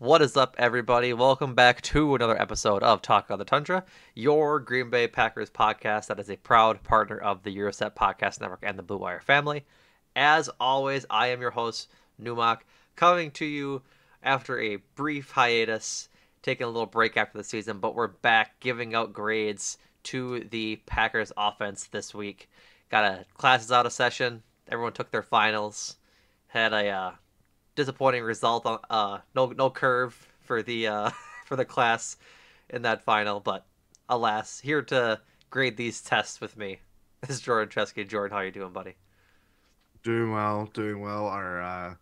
What is up, everybody? Welcome back to another episode of Talk on the Tundra, your Green Bay Packers podcast that is a proud partner of the Gyro Step Podcast Network and the Blue Wire family. As always, I am your host, Numac, coming to you after a brief hiatus, taking a little break after the season, but we're back giving out grades to the Packers offense this week. Got a classes out of session. Everyone took their finals. Had a uh, disappointing result on uh no no curve for the uh for the class in that final, but alas, here to grade these tests with me this is Jordan Treske. Jordan, how you doing, buddy? Doing well, doing well. Our uh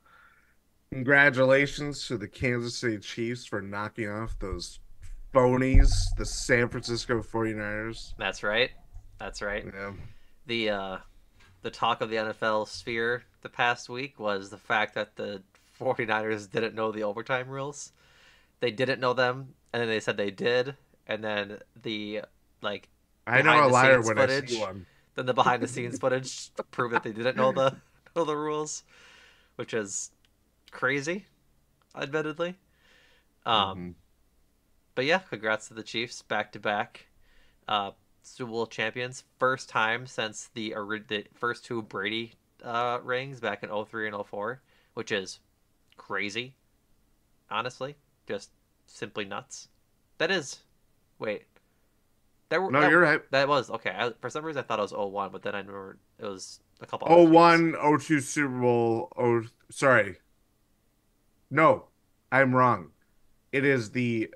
congratulations to the Kansas City Chiefs for knocking off those phonies, the San Francisco 49ers. That's right. That's right. Yeah. The uh the talk of the NFL sphere the past week was the fact that the 49ers didn't know the overtime rules. They didn't know them, and then they said they did, and then the like I know a liar when footage, I see one. Then the behind the scenes footage proved that they didn't know the know the rules, which is crazy, admittedly. Um, Mhm. but yeah, congrats to the Chiefs back to back, uh, Super Bowl champions. First time since the, the first two Brady uh, rings back in 03 and 04, which is crazy. Honestly, just simply nuts. That is, wait, that were No, that, you're right. That was okay. I, for some reason, I thought it was 01, but then I remember it was a couple. Oh other one, oh two Super Bowl. Oh, sorry. No, I'm wrong. It is the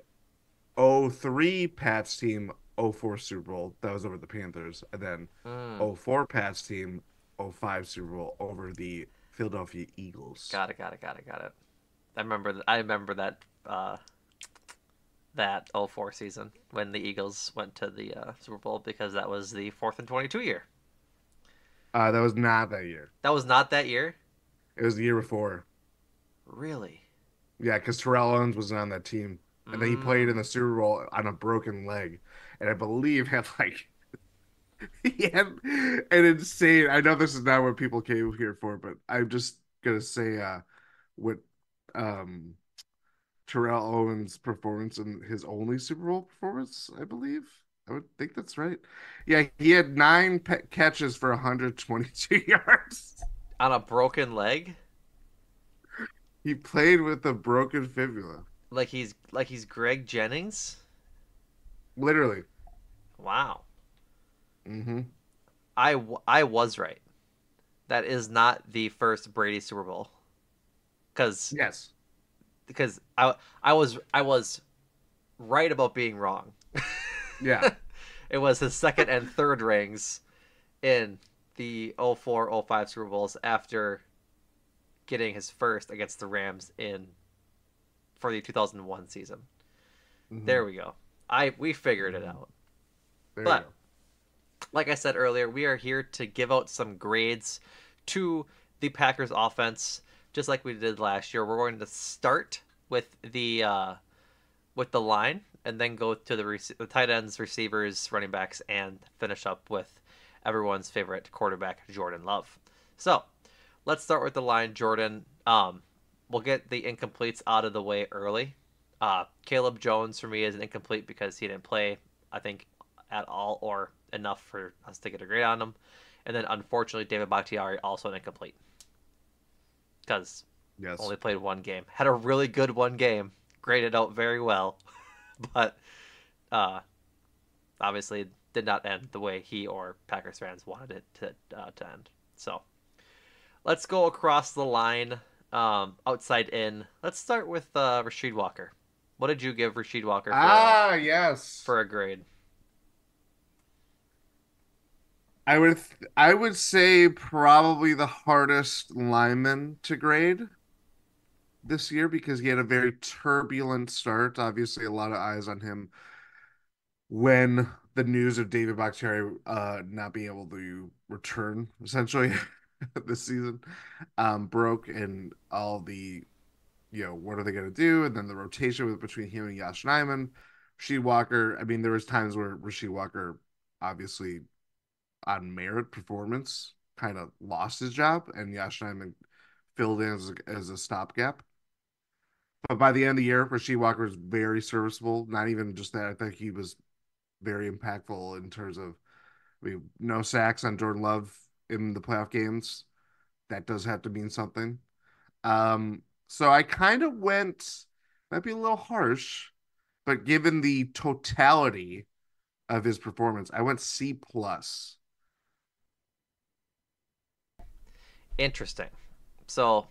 03 Pats team, 04 Super Bowl. That was over the Panthers. And then Mm, 04 Pats team, 05 Super Bowl over the Philadelphia Eagles. got it. Got it. Got it. Got it. I remember. th- I remember that. Uh, that 04 season when the Eagles went to the uh, Super Bowl because that was the fourth and 22 year. Uh, that was not that year. That was not that year. It was the year before. Really. Yeah, because Terrell Owens was on that team, and then he played in the Super Bowl on a broken leg, and I believe had like he had an insane. I know this is not what people came here for, but I'm just gonna say uh, what um Terrell Owens' performance in his only Super Bowl performance, I believe. I would think that's right. Yeah, he had nine pe- catches for 122 yards. on a broken leg. He played with a broken fibula, Like he's like he's Greg Jennings. literally. Wow. Hmm I, w- I was right. That is not the first Brady Super Bowl. Cuz Yes. because I I was I was right about being wrong. Yeah. it was his second and third rings in the 04 05 Super Bowls after getting his first against the Rams in for the 2001 season. Mhm. There we go. I we figured it out. There but-. Like I said earlier, we are here to give out some grades to the Packers offense, just like we did last year. We're going to start with the uh, with the line, and then go to the, rec- the tight ends, receivers, running backs, and finish up with everyone's favorite quarterback, Jordan Love. So let's start with the line, Jordan. Um, we'll get the incompletes out of the way early. Uh, Caleb Jones for me is an incomplete because he didn't play. I think at all or enough for us to get a grade on him. And then unfortunately, David Bakhtiari also an incomplete because Yes. only played one game. Had a really good one game, graded out very well, but uh, obviously did not end the way he or Packers fans wanted it to uh, to end. So let's go across the line, um, outside in. Let's start with uh, Rasheed Walker. What did you give Rasheed Walker for, Ah, yes. for a grade? I would th- I would say probably the hardest lineman to grade this year because he had a very turbulent start. Obviously, a lot of eyes on him when the news of David Bakhtiari uh, not being able to return essentially this season um, broke, and all the you know what are they going to do, and then the rotation with between him and Yosh Nijman, Rasheed Walker. I mean, there was times where Rasheed Walker obviously on merit performance kind of lost his job, and Yosh Nijman filled in as a, as a stopgap. but by the end of the year, Rasheed Walker was very serviceable. Not even just that, I think he was very impactful in terms of I mean, no sacks on Jordan Love in the playoff games. That does have to mean something. Um, so I kind of went, might be a little harsh, but given the totality of his performance, I went C plus. Interesting. So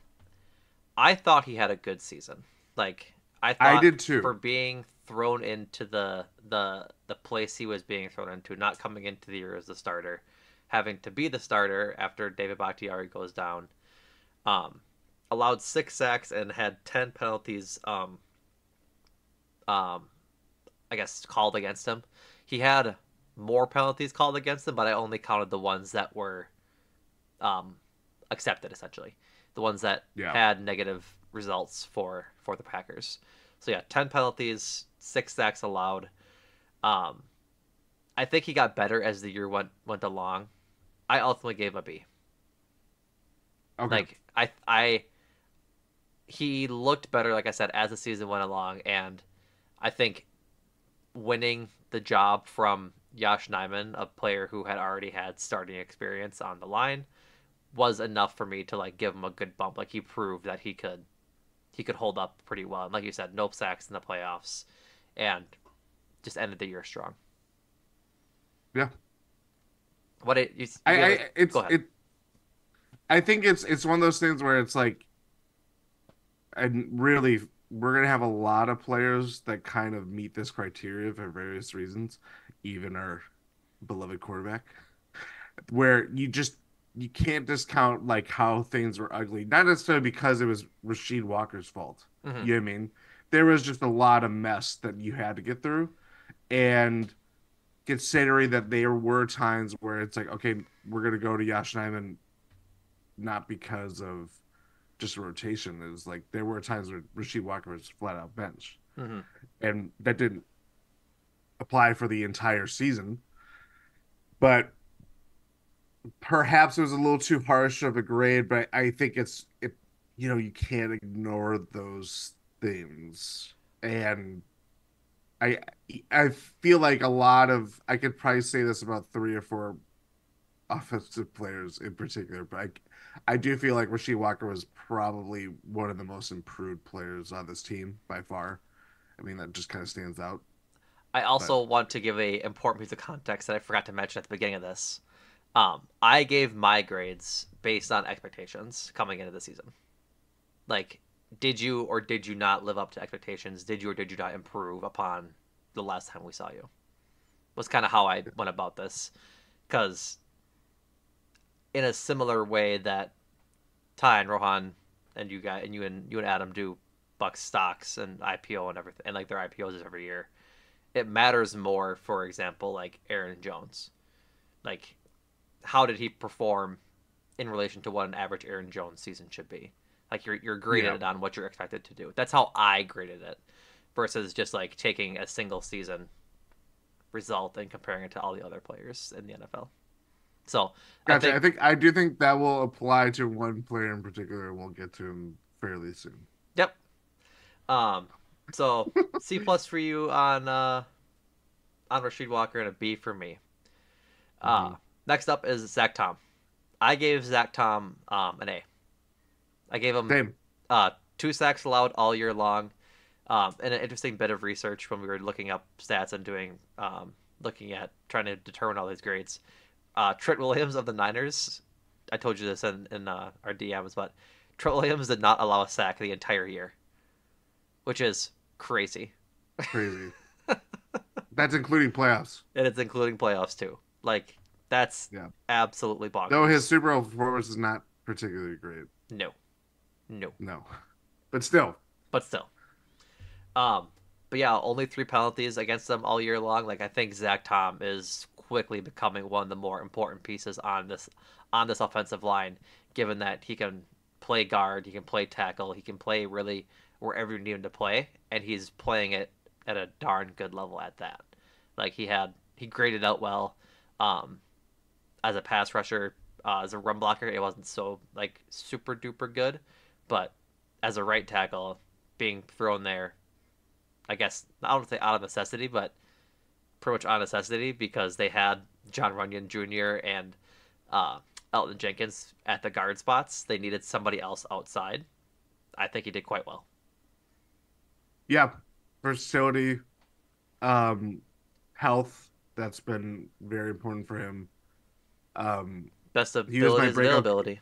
I thought he had a good season. Like I thought I did too. for being thrown into the the the place he was being thrown into, not coming into the year as the starter, having to be the starter after David Bakhtiari goes down. Um, allowed six sacks and had ten penalties. Um, um, I guess called against him. He had more penalties called against him, but I only counted the ones that were um, accepted essentially, the ones that Yeah. had negative results for for the Packers. So yeah, ten penalties, six sacks allowed. Um, I think he got better as the year went went along. I ultimately gave him a B. Okay. Like I I he looked better, like I said, as the season went along, and I think winning the job from Yosh Nijman, a player who had already had starting experience on the line, was enough for me to like give him a good bump. Like he proved that he could he could hold up pretty well. And like you said, no sacks in the playoffs and just ended the year strong. Yeah. What it you, you I, have it's go ahead. it I think it's it's one of those things where it's like and really we're gonna have a lot of players that kind of meet this criteria for various reasons, even our beloved quarterback. Where you just you can't discount like how things were ugly. Not necessarily because it was Rasheed Walker's fault. Mhm. You know what I mean? There was just a lot of mess that you had to get through. And considering that there were times where it's like, okay, we're gonna go to Yosh Nijman not because of just rotation. It was like there were times where Rasheed Walker was flat out bench. Mhm. And that didn't apply for the entire season. But perhaps it was a little too harsh of a grade, but I think it's it you know, you can't ignore those things. And I I feel like a lot of I could probably say this about three or four offensive players in particular, but I, I do feel like Rasheed Walker was probably one of the most improved players on this team by far. I mean, that just kind of stands out. I also want to give a important piece of context that I forgot to mention at the beginning of this. Um, I gave my grades based on expectations coming into the season. Like, did you or did you not live up to expectations? Did you or did you not improve upon the last time we saw you? Was kind of how I went about this, because in a similar way that Ti and Rohan and you guys and you and you and Adam do Bucks stocks and IPO and everything and like their IPOs is every year it matters more for example like aaron jones like how did he perform in relation to what an average aaron jones season should be like you're, you're graded Yeah. on what you're expected to do that's how i graded it versus just like taking a single season result and comparing it to all the other players in the nfl so Gotcha. I I think, think I do think that will apply to one player in particular. and We'll get to him fairly soon. yep um so c plus for you on uh on Rasheed Walker and a B for me. Uh, Mhm. Next up is Zach Tom. I gave Zach Tom um, an A. I gave him uh, two sacks allowed all year long. Um, and an interesting bit of research when we were looking up stats and doing um, looking at trying to determine all these grades. Uh, Trent Williams of the Niners. I told you this in, in uh, our DMs, but Trent Williams did not allow a sack the entire year, which is crazy. Crazy. That's including playoffs. and it's including playoffs too. Like that's Yeah. absolutely bonkers. Though his Super Bowl performance is not particularly great. no, no, No. But still. but still. Um, but yeah, only three penalties against them all year long. Like I think Zach Tom is quickly becoming one of the more important pieces on this on this offensive line, given that he can play guard, he can play tackle, he can play really wherever you need him to play, and he's playing it at a darn good level at that. Like he had he graded out well. Um, as a pass rusher, uh, as a run blocker, it wasn't so like super duper good, but as a right tackle, being thrown there. I guess I don't say out of necessity, but pretty much out of necessity because they had Jon Runyan Jr. and uh, Elgton Jenkins at the guard spots. They needed somebody else outside. I think he did quite well. Yeah, versatility, um, health. That's been very important for him. Um, Best He was my ability breakout- availability.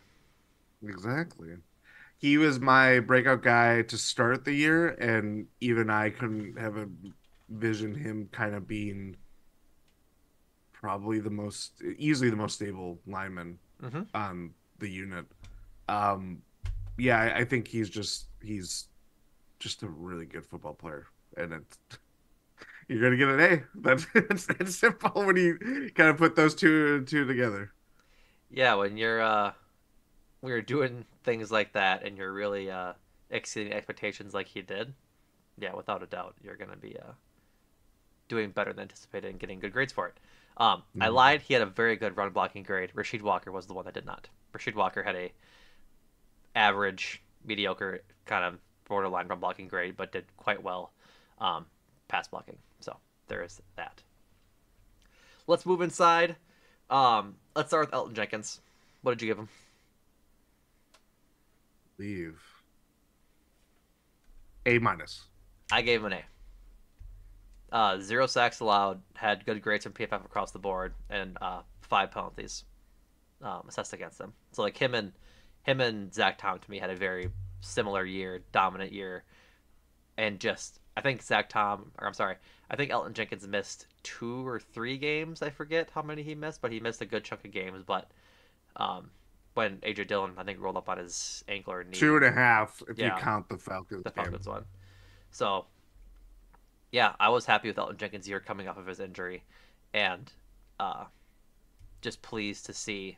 exactly. He was my breakout guy to start the year, and even I couldn't have envisioned him kind of being probably the most, easily the most stable lineman hmm on the unit. Um, yeah, I, I think he's just he's just a really good football player, and it's you're gonna get an A. That's it's, it's simple when you kind of put those two two together. Yeah, when you're uh, when you're doing things like that and you're really uh, exceeding expectations like he did, yeah, without a doubt, you're gonna be uh, doing better than anticipated and getting good grades for it. Um, I Mhm. lied. He had a very good run blocking grade. Rasheed Walker was the one that did not. Rasheed Walker had a average, mediocre, kind of borderline run blocking grade, but did quite well um, pass blocking. So there is that. Let's move inside. Um, let's start with Elton Jenkins. What did you give him? Leave A minus. I gave him an A. Uh, zero sacks allowed, had good grades from PFF across the board, and uh, five penalties um, assessed against them. So like him and him and Zach Tom to me had a very similar year, dominant year, and just I think Zach Tom, or I'm sorry, I think Elton Jenkins missed two or three games. I forget how many he missed, but he missed a good chunk of games. But um, when AJ Dillon, I think rolled up on his ankle or knee, Two and a half if Yeah. you count the Falcons. the game. Falcons one. So, yeah, I was happy with Elton Jenkins' year coming off of his injury, and uh, just pleased to see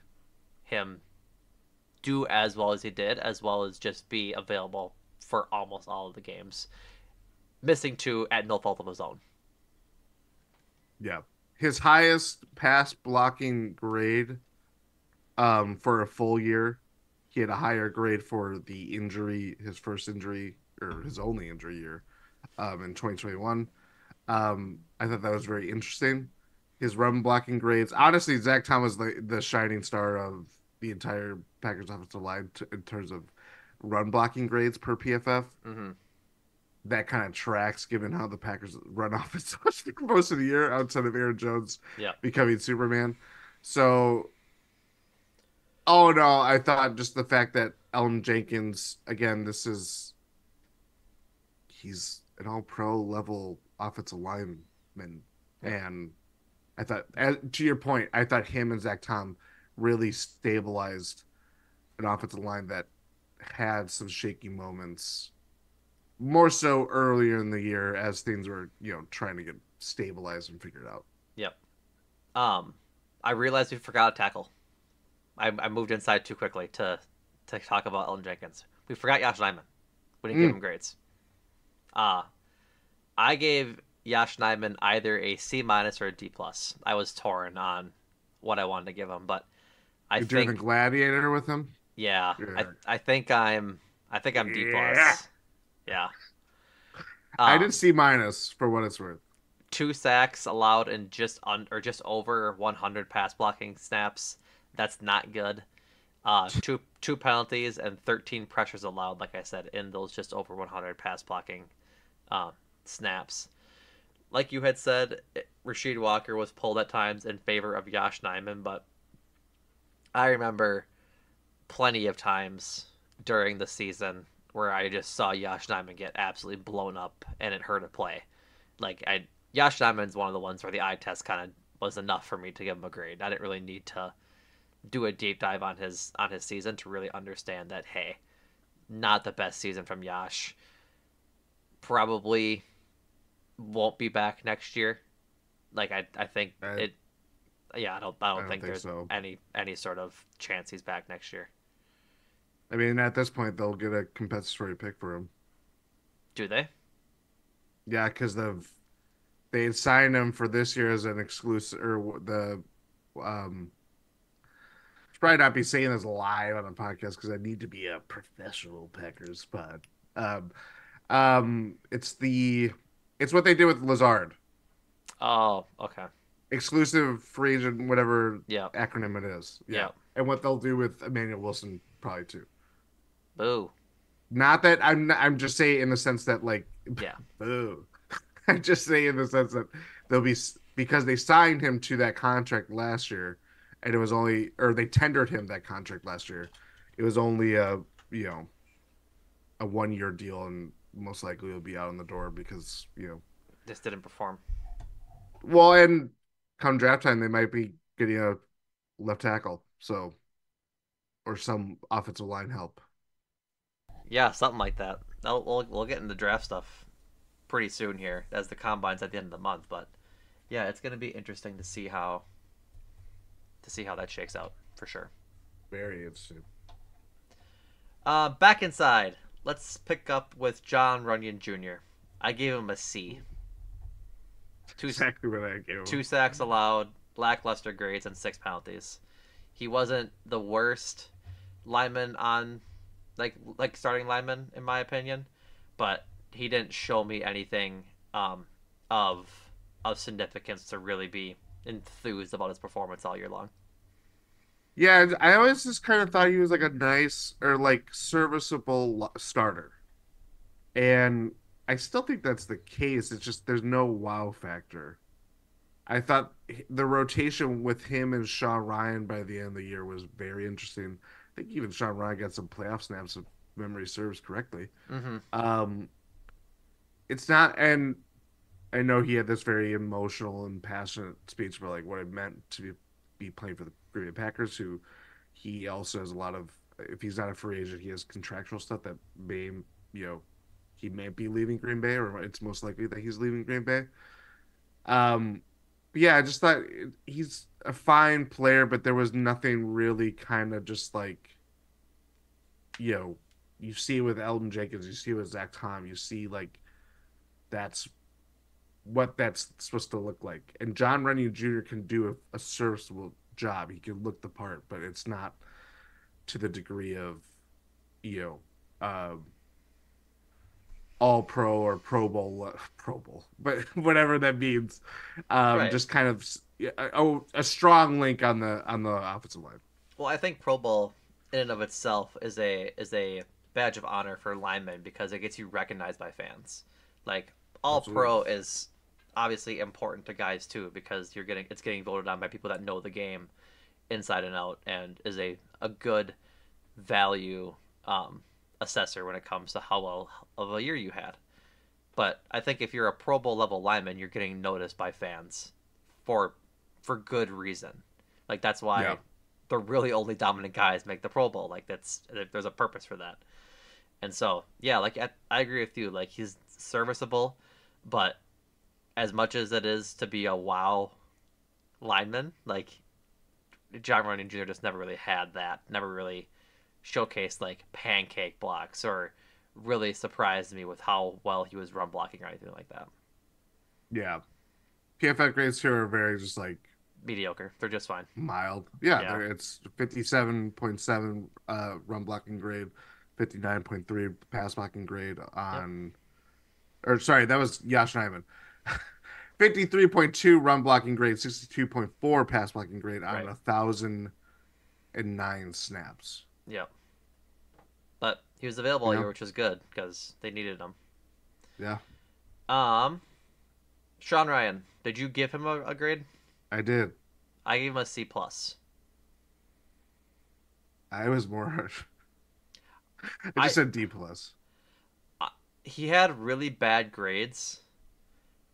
him do as well as he did, as well as just be available for almost all of the games, missing two at no fault of his own. Yeah. His highest pass blocking grade um for a full year. He had a higher grade for the injury, his first injury or his only injury year um in 2021. Um I thought that was very interesting. His run blocking grades. Honestly, Zach Tom was the, the shining star of the entire Packers offensive line t- in terms of run blocking grades per PFF hmm that kind of tracks given how the Packers run offense most of the year outside of Aaron Jones Yeah. becoming Superman. So, oh no, I thought just the fact that Elton Jenkins, again, this is, he's an all pro level offensive lineman. Yeah. And I thought, to your point, I thought him and Zach Tom really stabilized an offensive line that had some shaky moments more so earlier in the year as things were, you know, trying to get stabilized and figured out. Yep. Um, I realized we forgot a tackle. I, I moved inside too quickly to to talk about Ellen Jenkins. We forgot Yosh Nijman. We didn't give Mm. him grades. Uh I gave Yosh Nijman either a C minus or a D plus. I was torn on what I wanted to give him, but I You're doing think gladiator with him. yeah, Yeah. I I think I'm I think I'm D plus. Yeah. Yeah. I Um, did C minus for what it's worth. two sacks allowed in just un or just over 100 pass blocking snaps. That's not good. Uh, two two penalties and 13 pressures allowed. Like I said, in those just over 100 pass blocking uh, snaps. Like you had said, Rasheed Walker was pulled at times in favor of Yosh Nijman, but I remember plenty of times during the season where I just saw Yosh Nijman get absolutely blown up and it hurt a play. Like I Yosh Nijman's one of the ones where the eye test kind of was enough for me to give him a grade. I didn't really need to do a deep dive on his on his season to really understand that hey, not the best season from Yosh. Probably won't be back next year. Like I I think I- it yeah, I don't I don't, don't think, think there's so. any any sort of chance he's back next year. I mean, at this point, they'll get a compensatory pick for him. Do they? Yeah, because the they signed him for this year as an exclusive, or the um. should Probably not be saying this live on a podcast because I need to be a professional Packers pod. Um, Um, it's the it's what they did with Lazard. Oh, okay. Exclusive free agent, whatever Yeah. acronym it is. Yeah. Yeah. And what they'll do with Emmanuel Wilson probably too. Boo. Not that I'm I'm just saying in the sense that like Yeah. boo. I'm just saying in the sense that they'll be because they signed him to that contract last year, and it was only or they tendered him that contract last year. It was only a you know a one year deal, and most likely will be out on the door because you know this didn't perform. well, and come draft time they might be getting a left tackle, so or some offensive line help. Yeah, something like that. We'll, we'll, we'll get into draft stuff pretty soon here as the combines at the end of the month. But yeah, it's going to be interesting to see how to see how that shakes out for sure. Very interesting. Uh, back inside, let's pick up with Jon Runyan Jr. I gave him a C. Two Exactly what I gave him. two sacks allowed, lackluster grades, and six penalties. He wasn't the worst lineman on like like starting lineman in my opinion, but he didn't show me anything um, of of significance to really be enthused about his performance all year long. Yeah, I always just kind of thought he was like a nice or like serviceable starter. And I still think that's the case. It's just there's no wow factor. I thought the rotation with him and Sean Rhyan by the end of the year was very interesting. I think even Sean Rhyan got some playoff snaps if memory serves correctly. Mm-hmm. Um, it's not, and I know he had this very emotional and passionate speech about like what it meant to be, be playing for the Green Bay Packers. Who he also has a lot of. If he's not a free agent, he has contractual stuff that may, you know, he may be leaving Green Bay, or it's most likely that he's leaving Green Bay. Um, yeah, I just thought he's a fine player, but there was nothing really kind of just like, you know, you see with Elton Jenkins, you see with Zach Tom, you see like that's what that's supposed to look like. And Jon Runyan Jr. can do a, a serviceable job. He can look the part, but it's not to the degree of, you know, um, all pro or Pro Bowl, uh, Pro Bowl, but whatever that means. Um, Right. Just kind of oh, a strong link on the on the offensive line. Well, I think Pro Bowl in and of itself is a is a badge of honor for linemen because it gets you recognized by fans. Like all pro is obviously important to guys too because you're getting it's getting voted on by people that know the game inside and out and is a a good value um, assessor when it comes to how well of a year you had. But I think if you're a Pro Bowl level lineman, you're getting noticed by fans for for good reason. Like that's why Yeah. the really only dominant guys make the Pro Bowl. Like that's there's a purpose for that. And so yeah, like I, I agree with you. Like he's serviceable, but as much as it is to be a wow lineman, like Jon Runyan Jr. just never really had that. Never really showcased like pancake blocks or really surprised me with how well he was run blocking or anything like that. Yeah, PFF grades here are very just like Mediocre. They're just fine. mild. Yeah, Yeah. it's fifty-seven point seven uh, run blocking grade, fifty-nine point three pass blocking grade on, or sorry, that was Yosh Nijman. Fifty-three point two run blocking grade, sixty-two point four pass blocking grade on Right. a thousand and nine snaps. Yep. But he was available all Yeah. year, which was good because they needed him. Yeah, Um, Sean Rhyan, did you give him a, a grade? I did. I gave him a C plus. I was more. I just I- said D plus. He had really bad grades,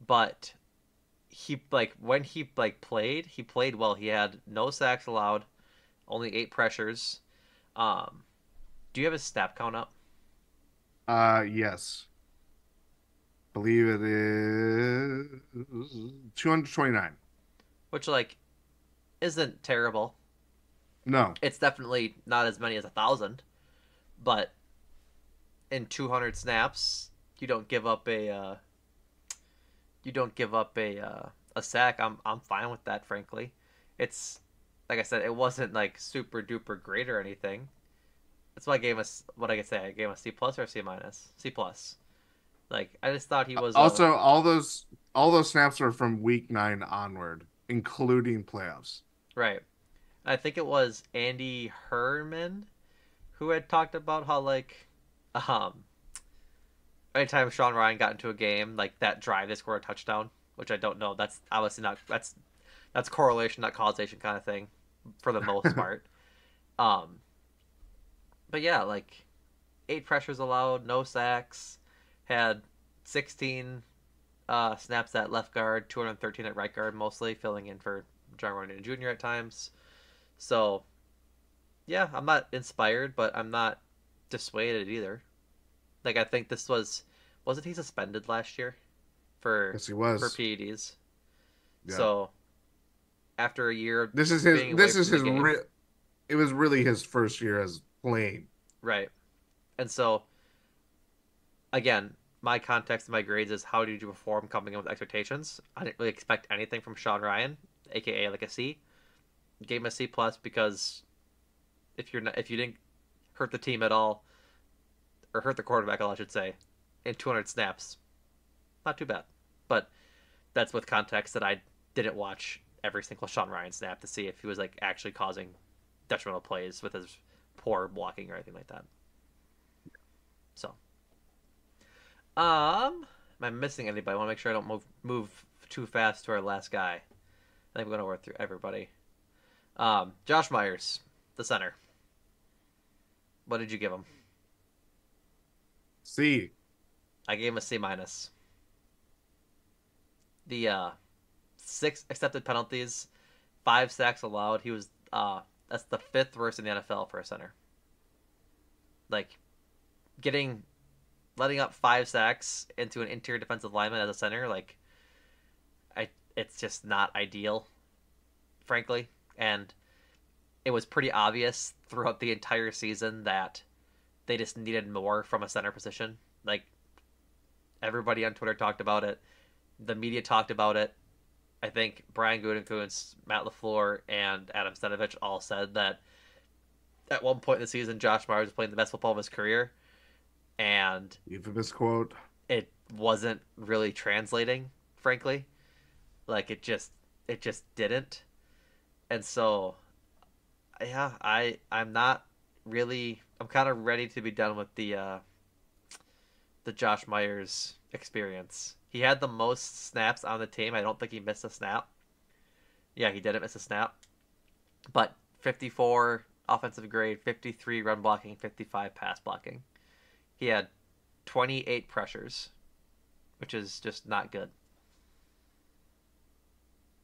but he like when he like played, he played well. He had no sacks allowed, only eight pressures. Um, do you have his snap count up? Uh, yes. Believe it is two hundred twenty-nine. Which like isn't terrible. No, It's definitely not as many as a thousand, but in 200 snaps, you don't give up a uh, you don't give up a uh, a sack. I'm I'm fine with that, frankly. It's like I said, it wasn't like super duper great or anything. That's why I gave us what I could say. I gave him a C plus or a C minus. C plus. Like I just thought he was a- Also, all those all those snaps were from week nine onward, including playoffs. right. I think it was Andy Herman who had talked about how like um anytime Sean Rhyan got into a game, like that drive they score a touchdown, which I don't know. That's obviously not that's that's correlation, not causation kind of thing for the most part. Um but yeah, like eight pressures allowed, no sacks, had 16 uh, snaps at left guard, 213 at right guard, mostly filling in for Jon Runyan Jr. at times. So, yeah, I'm not inspired, but I'm not dissuaded either. Like I think this was wasn't he suspended last year for Yes, he was. for PEDs? Yeah. So after a year, This is his. This is his. Re- it was really his first year as playing. Right. And so, again, my context of my grades is how did you perform coming in with expectations? I didn't really expect anything from Sean Rhyan, aka like a C. Gave him a C plus because if you're not, if you didn't hurt the team at all, or hurt the quarterback all, I should say, in 200 snaps, not too bad. But that's with context that I didn't watch every single Sean Rhyan snap to see if he was like actually causing detrimental plays with his poor blocking or anything like that. So, um, am I missing anybody? I want to make sure I don't move move too fast to our last guy. I think we're gonna work through everybody. Um, Josh Myers, the center. What did you give him? See, I gave him a C minus. The uh, six accepted penalties, five sacks allowed. He was uh, that's the fifth worst in the NFL for a center. Like, getting, letting up five sacks into an interior defensive lineman as a center, like, I it's just not ideal, frankly. And it was pretty obvious throughout the entire season that they just needed more from a center position. Like everybody on Twitter talked about it. The media talked about it. I think Brian Gutekunst, Matt LaFleur, and Adam Stenavich all said that at one point in the season, Josh Myers was playing the best football of his career, and infamous quote. it wasn't really translating, frankly. Like it just it just didn't. And so yeah, I I'm not really I'm kind of ready to be done with the uh the Josh Myers experience. He had the most snaps on the team. I don't think he missed a snap. Yeah, he didn't miss a snap. But 54 offensive grade, 53 run blocking, 55 pass blocking. He had 28 pressures, which is just not good.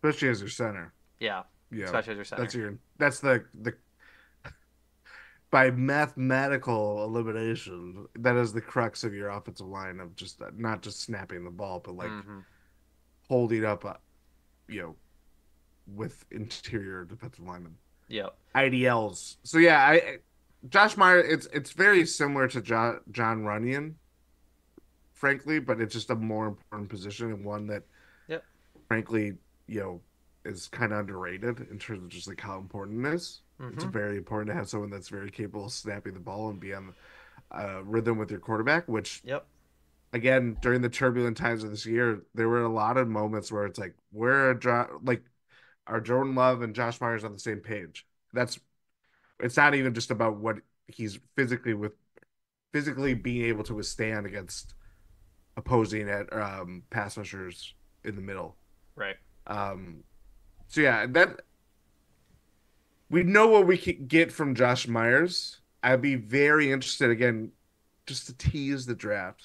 especially as your center. Yeah, Yeah, especially as your center. that's your. That's the the. By mathematical elimination, that is the crux of your offensive line of just not just snapping the ball, but like Mhm. holding up, uh, you know, with interior defensive linemen. Yep. IDLs. So yeah, I Josh Meyer. It's it's very similar to John Jon Runyan, frankly, but it's just a more important position and one that, Yep. frankly, you know, is kind of underrated in terms of just like how important it is. It's Mhm. very important to have someone that's very capable of snapping the ball and be on uh, rhythm with your quarterback. Which Yep. again, during the turbulent times of this year, there were a lot of moments where it's like, where are jo- like are Jordan Love and Josh Myers on the same page? That's it's not even just about what he's physically with physically being able to withstand against opposing at um pass rushers in the middle. Right. Um so yeah, that we know what we can get from Josh Myers. I'd be very interested again, just to tease the draft.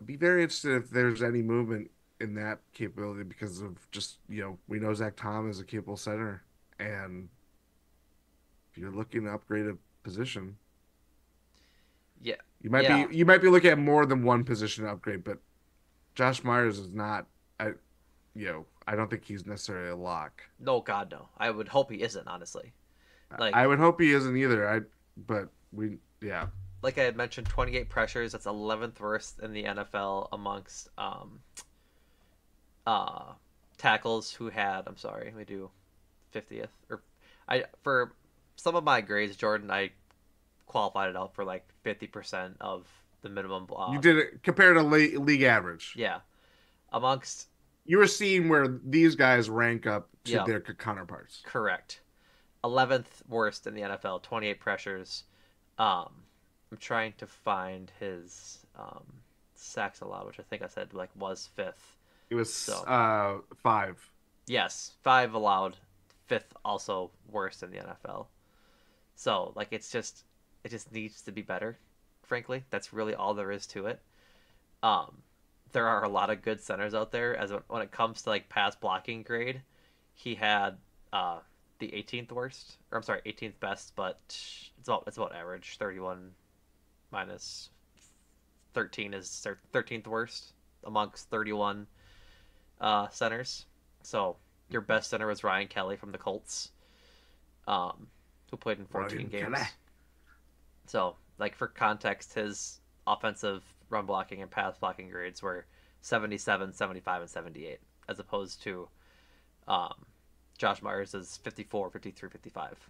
I'd be very interested if there's any movement in that capability because of just you know we know Zach Tom is a capable center, and if you're looking to upgrade a position, Yeah. you might Yeah. be you might be looking at more than one position upgrade. But Josh Myers is not, you know, I don't think he's necessarily a lock. No, God, no. I would hope he isn't. Honestly, Like- I would hope he isn't either. I, but we, yeah, like I had mentioned, 28 pressures. That's 11th worst in the NFL amongst um, uh, tackles who had. I'm sorry, let me do 50th or I for some of my grades, Jordan. I qualified it out for like 50% of the minimum block. You did it compared to league average. Yeah. Amongst You were seeing where these guys rank up to Yeah. their counterparts. correct. 11th worst in the NFL, 28 pressures. Um, I'm trying to find his um, sacks allowed, which I think I said like was fifth. It was So- uh five. Yes, five allowed, fifth also worst in the NFL. So like it's just it just needs to be better. Frankly, that's really all there is to it. Um, there are a lot of good centers out there. As when- it comes to like pass blocking grade, he had uh the 18th worst, or I'm sorry, 18th best, but it's about it's about average. 31 minus 13 is 13th worst amongst 31 uh, centers. So your best center was Ryan Kelly from the Colts, um, who played in 14 Ryan games. Kelly. So, like for context, his offensive run blocking and pass blocking grades were 77, 75, and 78, as opposed to um, Josh Myers is 54, 53, 55.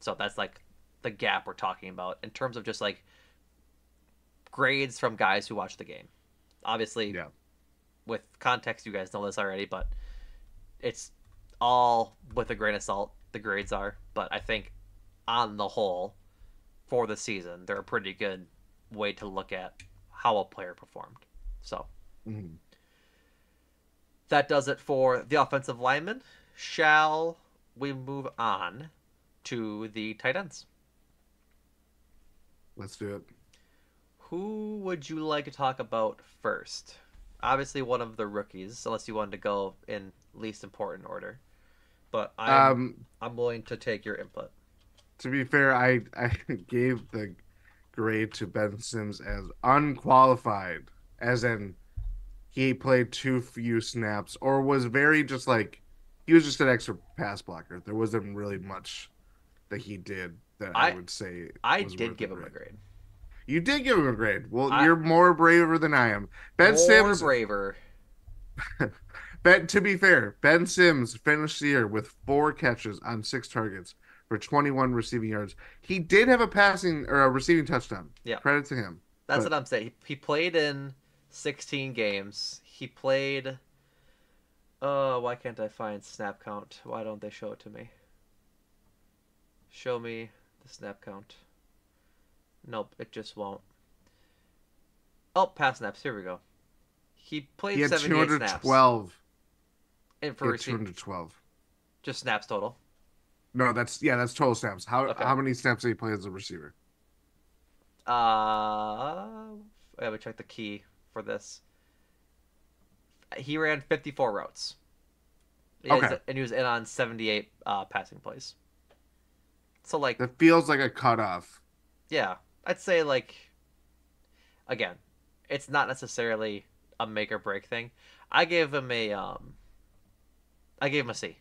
So that's like the gap we're talking about in terms of just like grades from guys who watch the game. Obviously, Yeah. with context, you guys know this already, but it's all with a grain of salt. The grades are, but I think on the whole, for the season, they're a pretty good way to look at how a player performed. So Mhm. that does it for the offensive lineman. Shall we move on to the tight ends? Let's do it. Who would you like to talk about first? Obviously, one of the rookies, unless you wanted to go in least important order. But I'm, Um, I'm willing to take your input. to be fair, I I gave the grade to Ben Sims as unqualified, as in he played too few snaps or was very just like he was just an extra pass blocker. There wasn't really much that he did that I, I- would say. I did give a him a grade. grade. You did give him a grade. Well, I- you're more braver than I am. Ben More Sims. braver. Ben, to be fair, Ben Sims finished the year with four catches on six targets for 21 receiving yards. He did have a passing or a receiving touchdown. Yeah. Credit to him. That's But- what I'm saying. He, he played in 16 games. He played. Oh, why can't I find snap count? Why don't they show it to me? Show me the snap count. Nope, it just won't. Oh, pass snaps. Here we go. He played He had 78 snaps. 212. And He for had receiving, 212. just snaps total. No, that's yeah, that's total snaps. How Okay. how many snaps did he play as a receiver? Uh, I have to check the key for this. He ran 54 routes. Okay. And he was in on 78 uh, passing plays. So, like, That feels like a cutoff. yeah, I'd say, like, again, it's not necessarily a make or break thing. I gave him a, um, I gave him a C.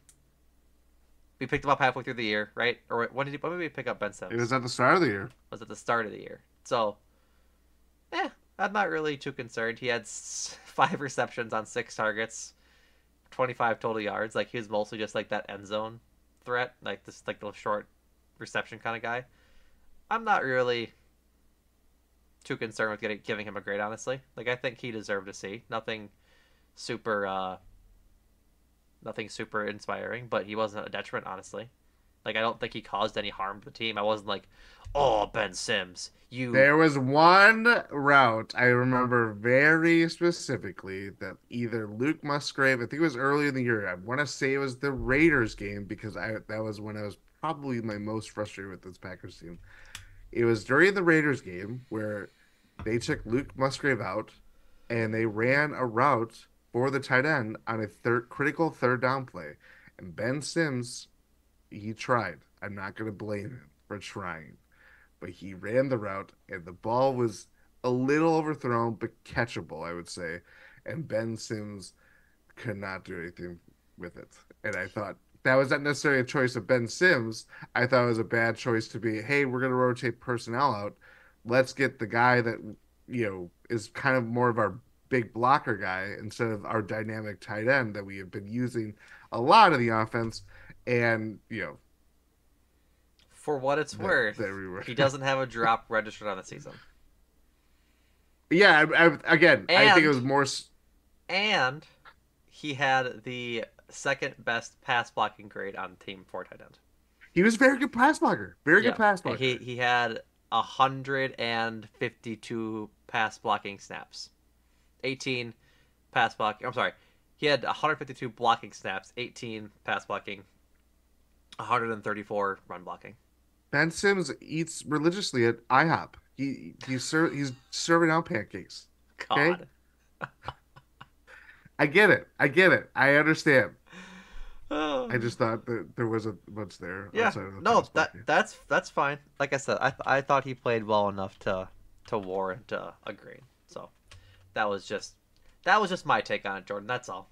We picked him up halfway through the year, right? Or when did he, when did we pick up Ben Sims? It was at the start of the year. was at the start of the year. So, eh, I'm not really too concerned. He had five receptions on six targets, 25 total yards. Like he was mostly just like that end zone threat, like this like the short reception kind of guy. I'm not really too concerned with getting giving him a grade, honestly. Like I think he deserved a C. Nothing super, uh, nothing super inspiring, but he wasn't a detriment, honestly. Like I don't think he caused any harm to the team. I wasn't like, oh Ben Sims, you. There was one route I remember very specifically that either Luke Musgrave, I think it was early in the year. I want to say it was the Raiders game because I that was when I was probably my most frustrated with this Packers team. It was during the Raiders game where they took Luke Musgrave out and they ran a route for the tight end on a third critical third down play. And Ben Sims, he tried. I'm not going to blame him for trying but he ran the route and the ball was a little overthrown but catchable, I would say. And Ben Sims could not do anything with it. And I thought that was not necessarily a choice of Ben Sims. I thought it was a bad choice to be, hey, we're going to rotate personnel out. Let's get the guy that, you know, is kind of more of our big blocker guy instead of our dynamic tight end that we have been using a lot of the offense. And, you know, For what it's worth, we he doesn't have a drop registered on the season. Yeah, I, I, again, I think it was more. and he had the second best pass blocking grade on team for tight end. He was a very good pass blocker. Very Yeah, good pass blocker. He he had hundred and fifty two pass blocking snaps, eighteen pass blocking. I'm sorry, he had 152 blocking snaps, 18 pass blocking, 134 run blocking. Ben Sims eats religiously at IHOP. He he's ser- he's serving out pancakes. Okay. God. I get it. I get it. I understand. I just thought that there wasn't much there. yeah outside of the no that blocking. that's that's fine. Like I said, I th- I thought he played well enough to to warrant uh, a grade. So that was just that was just my take on it, Jordan. That's all.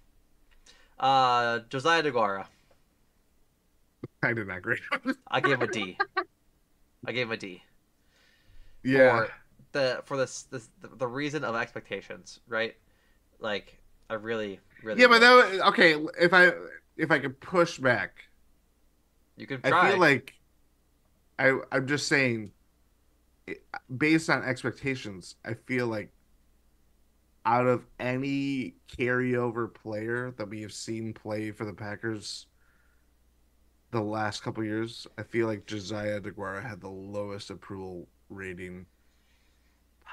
Uh, Josiah DeGuara. I did not agree. I gave him a D. I gave him a D. yeah. For the for this this the reason of expectations, right? Like I really really Yeah, but that was, okay. If I if I could push back, you can I feel like I I'm just saying, based on expectations, I feel like out of any carryover player that we have seen play for the Packers the last couple years, I feel like Josiah DeGuara had the lowest approval rating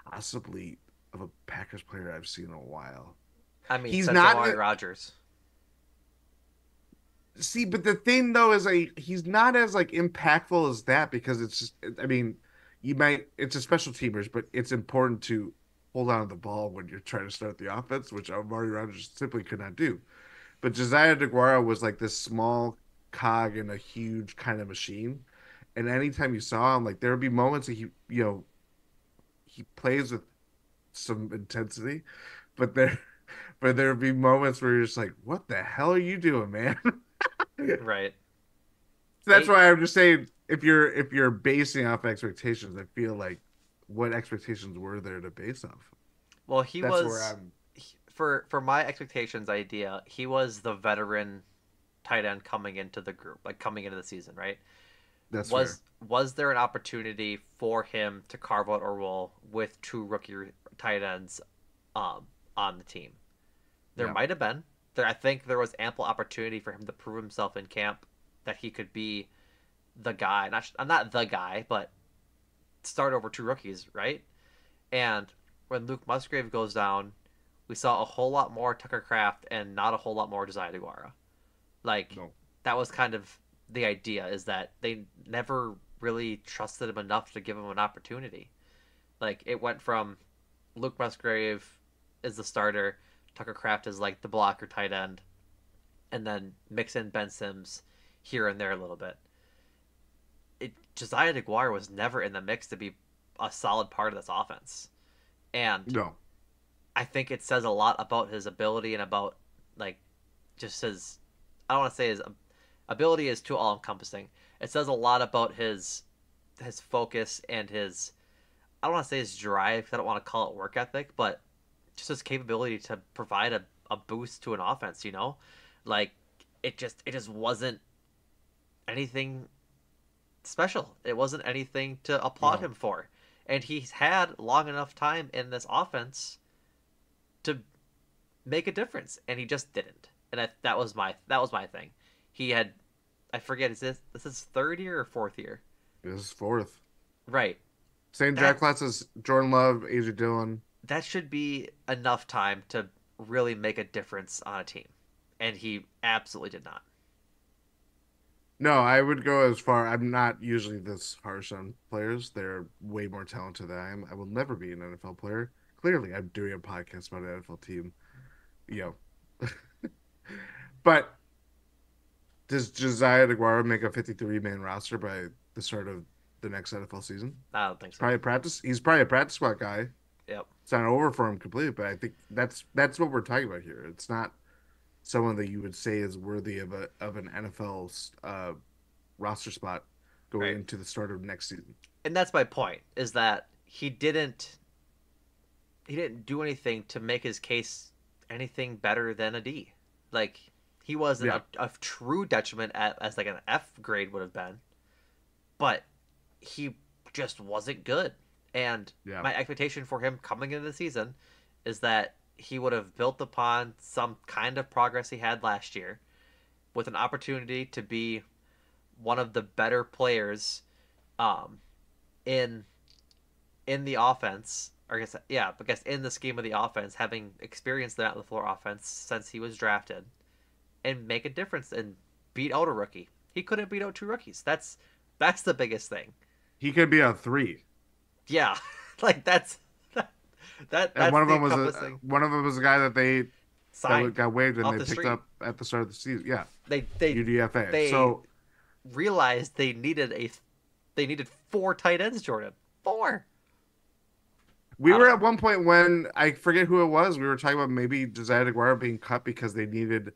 possibly of a Packers player I've seen in a while. I mean, he's not- Amari Rogers. See, but the thing though is like he's not as like impactful as that because it's just I mean, you might it's a special teamers, but it's important to hold on to the ball when you're trying to start the offense, which Amari Rogers simply could not do. But Josiah DeGuara was like this small cog in a huge kind of machine. And anytime you saw him, like there would be moments that he you know he plays with some intensity, but there but there would be moments where you're just like, What the hell are you doing, man? Right. So that's why I'm just saying if you're if you're basing off expectations, I feel like what expectations were there to base off? Well, he That's was he- for for my expectations idea. He was the veteran tight end coming into the group, like coming into the season, right? That's was was there an opportunity for him to carve out a role with two rookie tight ends um, on the team? There Yeah. might have been. There, I think there was ample opportunity for him to prove himself in camp that he could be the guy. Not I'm not the guy, but start over two rookies, right? And when Luke Musgrave goes down, we saw a whole lot more Tucker Kraft and not a whole lot more Josiah DeGuara. Like No. that was kind of the idea is that they never really trusted him enough to give him an opportunity. Like it went from Luke Musgrave is the starter, Tucker Kraft is like the blocker tight end, and then mix in Ben Sims here and there a little bit. It Josiah DeGuara was never in the mix to be a solid part of this offense. And no. I think it says a lot about his ability and about like just his I don't want to say his ability is too all encompassing. It says a lot about his his focus and his I don't want to say his drive. I don't want to call it work ethic, but just his capability to provide a, a boost to an offense. You know, like it just it just wasn't anything special. It wasn't anything to applaud No. him for, and he's had long enough time in this offense to make a difference, and he just didn't. And I, that was my that was my thing. He had, I forget, is this this is third year or fourth year? This is fourth. Right. Same draft class as Jordan Love, AJ Dillon. That should be enough time to really make a difference on a team, and he absolutely did not. No, I would go as far. I'm not usually this harsh on players. They're way more talented than I am. I will never be an NFL player. Clearly, I'm doing a podcast about an NFL team. Yo. but does Josiah DeGuara make a 53 man roster by the start of the next NFL season? I don't think so. Probably practice. He's probably a practice squad guy. Yep. It's not over for him completely, but I think that's that's what we're talking about here. It's not someone that you would say is worthy of a of an NFL uh, roster spot going Right. into the start of next season. and that's my point is that he didn't he didn't do anything to make his case anything better than a D. Like he wasn't Yeah. a, a true detriment at, as like an F grade would have been, but he just wasn't good. And Yeah. my expectation for him coming into the season is that he would have built upon some kind of progress he had last year with an opportunity to be one of the better players um, in in the offense or I guess yeah, I guess in the scheme of the offense, having experienced the out the floor offense since he was drafted, and make a difference and beat out a rookie. He couldn't beat out two rookies. That's that's the biggest thing. He could be a three. Yeah, like that's that. And one of the them was a, one of them was a guy that they that got waived and they the picked street. up at the start of the season. Yeah, They they UDFA. they- so realized they needed a they needed four tight ends. Jordan four. we were don't at one point when I forget who it was. We were talking about maybe Josiah DeGuara being cut because they needed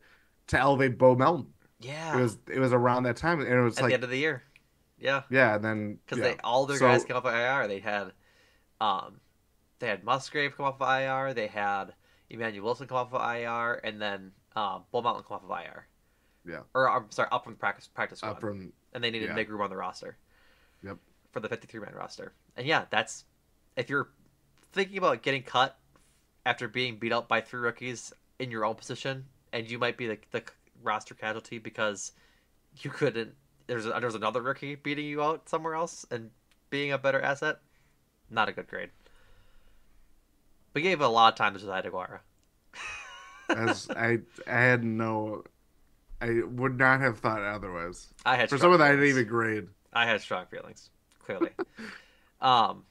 to elevate Bo Melton. Yeah, It was it was around that time, and it was at like the end of the year. Yeah. yeah, and then because yeah. they all their So- guys came off of IR. They had, um, they had Musgrave come off of IR. They had Emmanuel Wilson come off of IR, and then um, Bo Melton come off of IR. Yeah. Or I'm sorry, up from practice practice squad, up from and they needed yeah. big room on the roster. Yep. For the 53 man roster, and yeah, that's if you're thinking about getting cut after being beat up by three rookies in your own position, and you might be the, the roster casualty because you couldn't. There's a, there's another rookie beating you out somewhere else and being a better asset. Not a good grade. We gave a lot of time to Josiah DeGuara. as I I had no I would not have thought otherwise. I had For strong someone that I didn't even grade. I had strong feelings, clearly. um,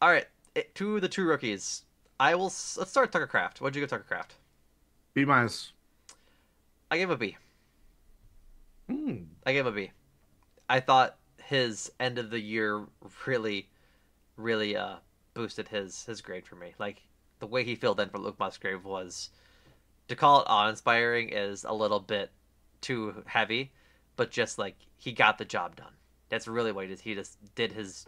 all right, it, to the two rookies. I will. Let's start Tucker Kraft. What'd you give Tucker Kraft? B minus. I gave a B. Hmm. I gave a B. I thought his end of the year really, really uh boosted his his grade for me. Like the way he filled in for Luke Musgrave was to call it awe-inspiring is a little bit too heavy, but just like he got the job done. That's really what he did. He just did his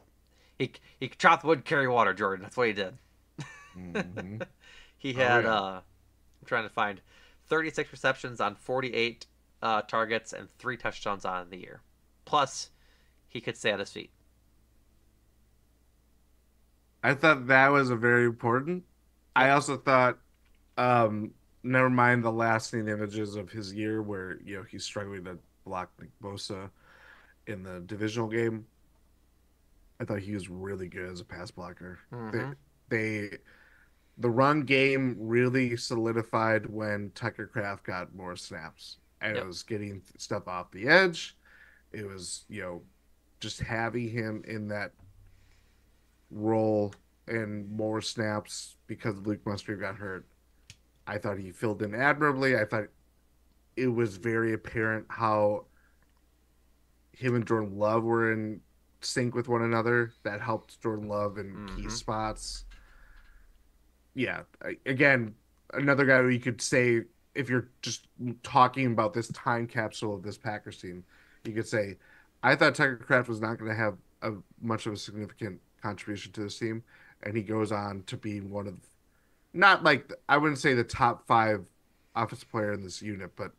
he he chopped wood, carry water, Jordan. That's what he did. Mhm. He Oh, had yeah. uh I'm trying to find 36 receptions on 48 uh, targets and 3 touchdowns on the year. Plus he could stay on his feet. I thought that was a very important. I also thought, um, never mind the lasting images of his year where you know he's struggling to block Nick Bosa in the divisional game. I thought he was really good as a pass blocker. Mhm. They, they, the run game really solidified when Tucker Kraft got more snaps, and Yep. it was getting stuff off the edge. It was you know just having him in that role and more snaps because Luke Musgrave got hurt. I thought he filled in admirably. I thought it was very apparent how him and Jordan Love were in sync with one another. That helped Jordan Love in key Mhm. spots. Yeah, I- again, another guy who you could say if you're just talking about this time capsule of this Packers team, you could say, I thought Tucker Kraft was not going to have a much of a significant contribution to this team, and he goes on to be one of, not like I wouldn't say the top five offensive player in this unit, but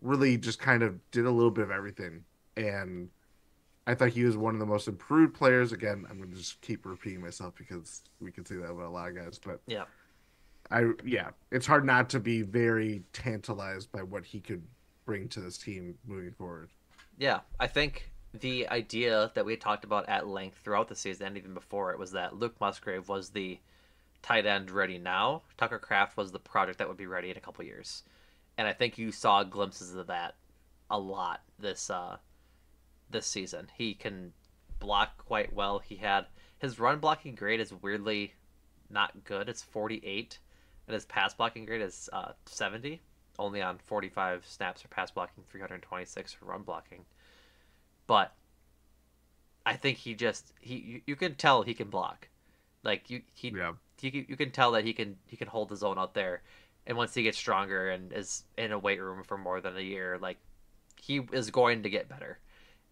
really just kind of did a little bit of everything, and I thought he was one of the most improved players. Again, I'm going to just keep repeating myself because we can say that about a lot of guys, but Yeah. I yeah, it's hard not to be very tantalized by what he could bring to this team moving forward. Yeah, I think the idea that we had talked about at length throughout the season and even before it was that Luke Musgrave was the tight end ready now. Tucker Kraft was the project that would be ready in a couple years. And I think you saw glimpses of that a lot this uh this season. He can block quite well. He had his run blocking grade is weirdly not good. It's 48 and his pass blocking grade is uh 70 only on 45 snaps for pass blocking, 326 for run blocking. But I think he just he you, you can tell he can block. Like you he, Yeah. he can- you can tell that he can he can hold his own out there. And once he gets stronger and is in a weight room for more than a year, like he is going to get better.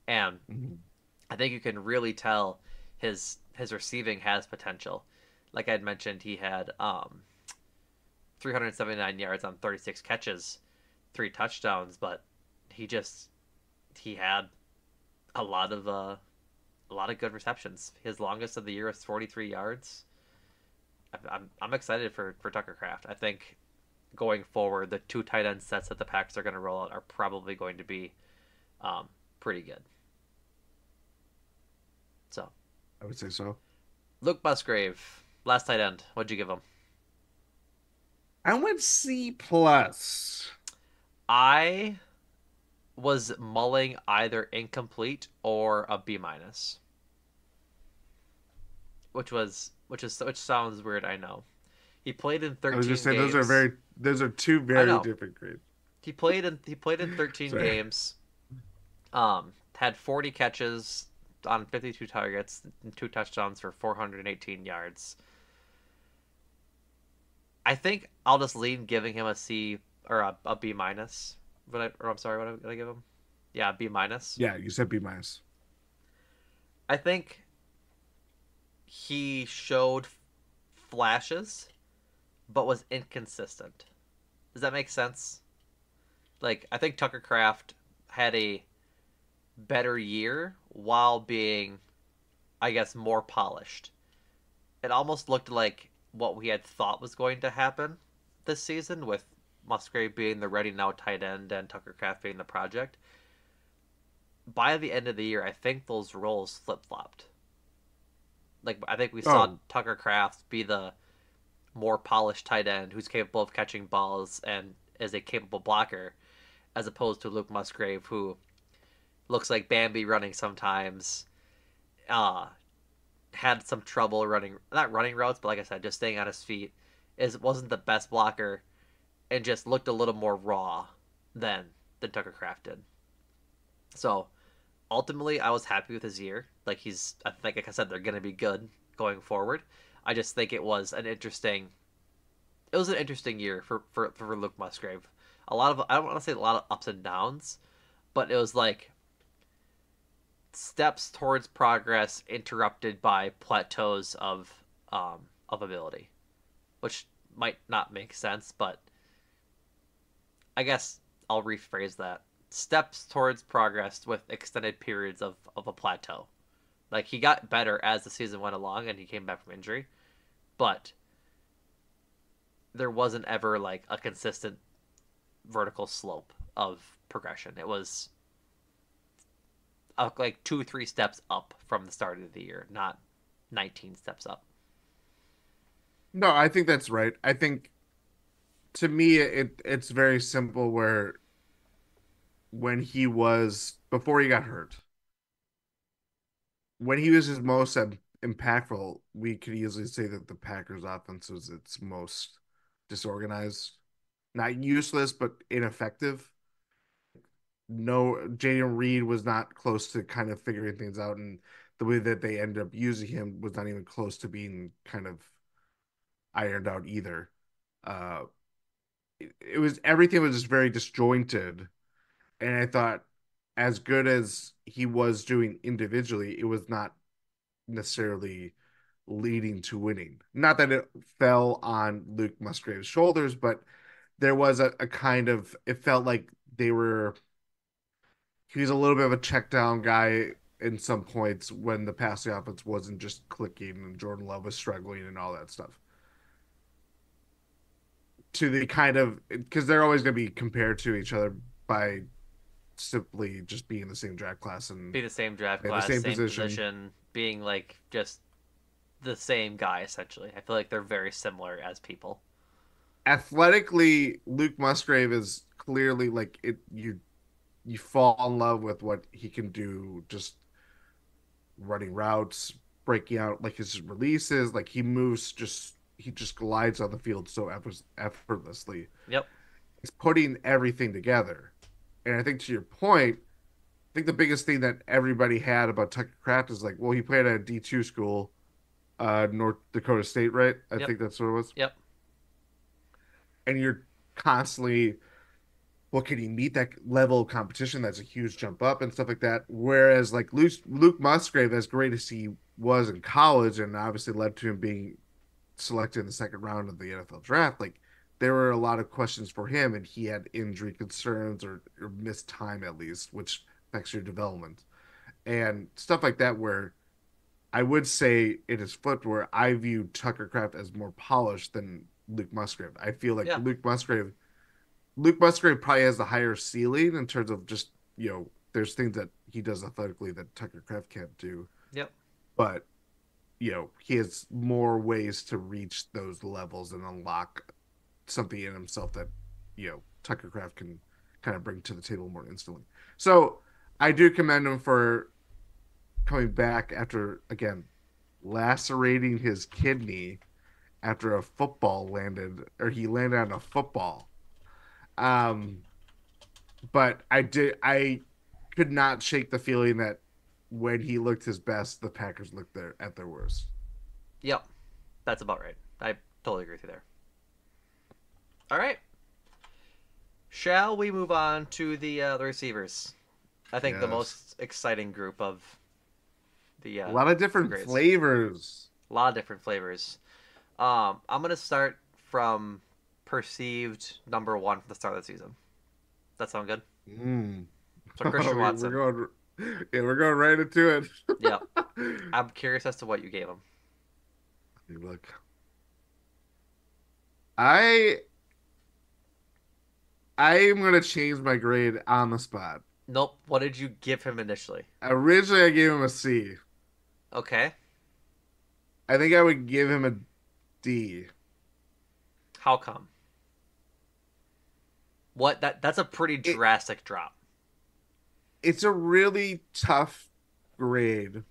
And Mhm. I think you can really tell his his receiving has potential. Like I'd mentioned, he had um, 379 yards on 36 catches, three touchdowns, but he just he had a lot of uh a lot of good receptions. His longest of the year is 43 yards. I'm I'm excited for for Tucker Kraft. I think going forward, the two tight end sets that the Packers are going to roll out are probably going to be um, pretty good. So, I would say so. Luke Musgrave, last tight end. What'd you give him? I went C plus. I was mulling either incomplete or a B minus, which was which is which sounds weird. I know. He played in thirteen. I was just saying those are very those are two very different grades. He played in he played in thirteen games. Um, had forty catches on fifty two targets, two touchdowns for four hundred and eighteen yards. I think I'll just lean giving him a C or a, a B minus. But I, or I'm sorry, what did I give him? Yeah, B minus. Yeah, you said B minus. I think he showed flashes, but was inconsistent. Does that make sense? Like, I think Tucker Kraft had a better year while being, I guess, more polished. It almost looked like what we had thought was going to happen this season with Musgrave being the ready now tight end and Tucker Kraft being the project. By the end of the year, I think those roles flip flopped. Like I think we saw oh. Tucker Kraft be the more polished tight end who's capable of catching balls and is a capable blocker, as opposed to Luke Musgrave who looks like Bambi running sometimes. Uh had some trouble running not running routes, but like I said, just staying on his feet. Is wasn't the best blocker and just looked a little more raw than than Tucker Kraft did. So ultimately I was happy with his year. Like he's I think like I said, they're gonna be good going forward. I just think it was an interesting it was an interesting year for, for, for Luke Musgrave. A lot of I don't want to say a lot of ups and downs, but it was like steps towards progress interrupted by plateaus of um, of ability, which might not make sense, but I guess I'll rephrase that. Steps towards progress with extended periods of, of a plateau. Like he got better as the season went along and he came back from injury, but there wasn't ever like a consistent vertical slope of progression. It was uh, like two three steps up from the start of the year, not 19 steps up. No, I think that's right. I think to me it it's very simple where when he was before he got hurt when he was his most impactful we could easily say that the packers offense was its most disorganized not useless but ineffective. No Jayden Reed was not close to kind of figuring things out and the way that they ended up using him was not even close to being kind of ironed out either. Uh it was everything was just very disjointed. And i thought as good as he was doing individually it was not necessarily leading to winning. Not that it fell on luke musgrave's shoulders but there was a, a kind of it felt like they were he was a little bit of a check down guy in some points when the passing offense wasn't just clicking and jordan love was struggling and all that stuff to the kind of because they're always going to be compared to each other by simply just being the same draft class and be the same draft class, the same, same position. position, being like just the same guy essentially. I feel like they're very similar as people. Athletically, Luke Musgrave is clearly like it. You you fall in love with what he can do, just running routes, breaking out like his releases. Like he moves just he just glides on the field so effortlessly. Yep. He's putting everything together. And I think to your point, I think the biggest thing that everybody had about Tucker Kraft is like, well, he played at a D two school, uh, North Dakota State, right? I yep. think that's what it was. Yep. And you're constantly, well, can he meet that level of competition? That's a huge jump up and stuff like that. Whereas like Luke, Luke Musgrave, as great as he was in college, and obviously led to him being selected in the second round of the NFL draft, like there were a lot of questions for him, and he had injury concerns or, or missed time at least, which affects your development and stuff like that. Where I would say it is flipped where I view Tucker Kraft as more polished than Luke Musgrave. I feel like Yeah. Luke Musgrave Luke Musgrave probably has the higher ceiling in terms of just, you know, there's things that he does athletically that Tucker Kraft can't do. Yep. But, you know, he has more ways to reach those levels and unlock something in himself that, you know, Tucker Kraft can kind of bring to the table more instantly. So I do commend him for coming back after, again, lacerating his kidney after a football landed, or he landed on a football. Um, but I did, I could not shake the feeling that when he looked his best, the Packers looked their at their worst. Yep. That's about right. I totally agree with you there. All right. Shall we move on to the uh, the receivers? I think the most exciting group of the uh, a lot of different flavors. a lot of different flavors. Um, I'm gonna start from perceived number one from the start of the season. That sound good? Mm. So Christian Watson. We're going, yeah, we're going right into it. Yeah. I'm curious as to what you gave him. Look, I I am gonna change my grade on the spot. Nope. What did you give him initially? Originally, I gave him a C. Okay. I think I would give him a D. How come? What that that's a pretty drastic drop. It's a really tough grade.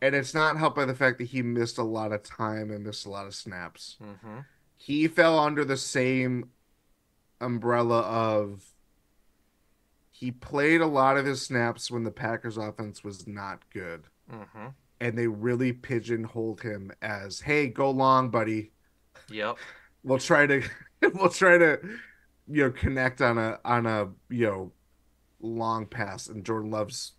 And it's not helped by the fact that he missed a lot of time and missed a lot of snaps. Mm-hmm. He fell under the same umbrella of he played a lot of his snaps when the Packers offense was not good. Mm-hmm. And they really pigeonholed him as, hey, go long, buddy. Yep. we'll try to we'll try to you know connect on a on a you know long pass. And Jordan loves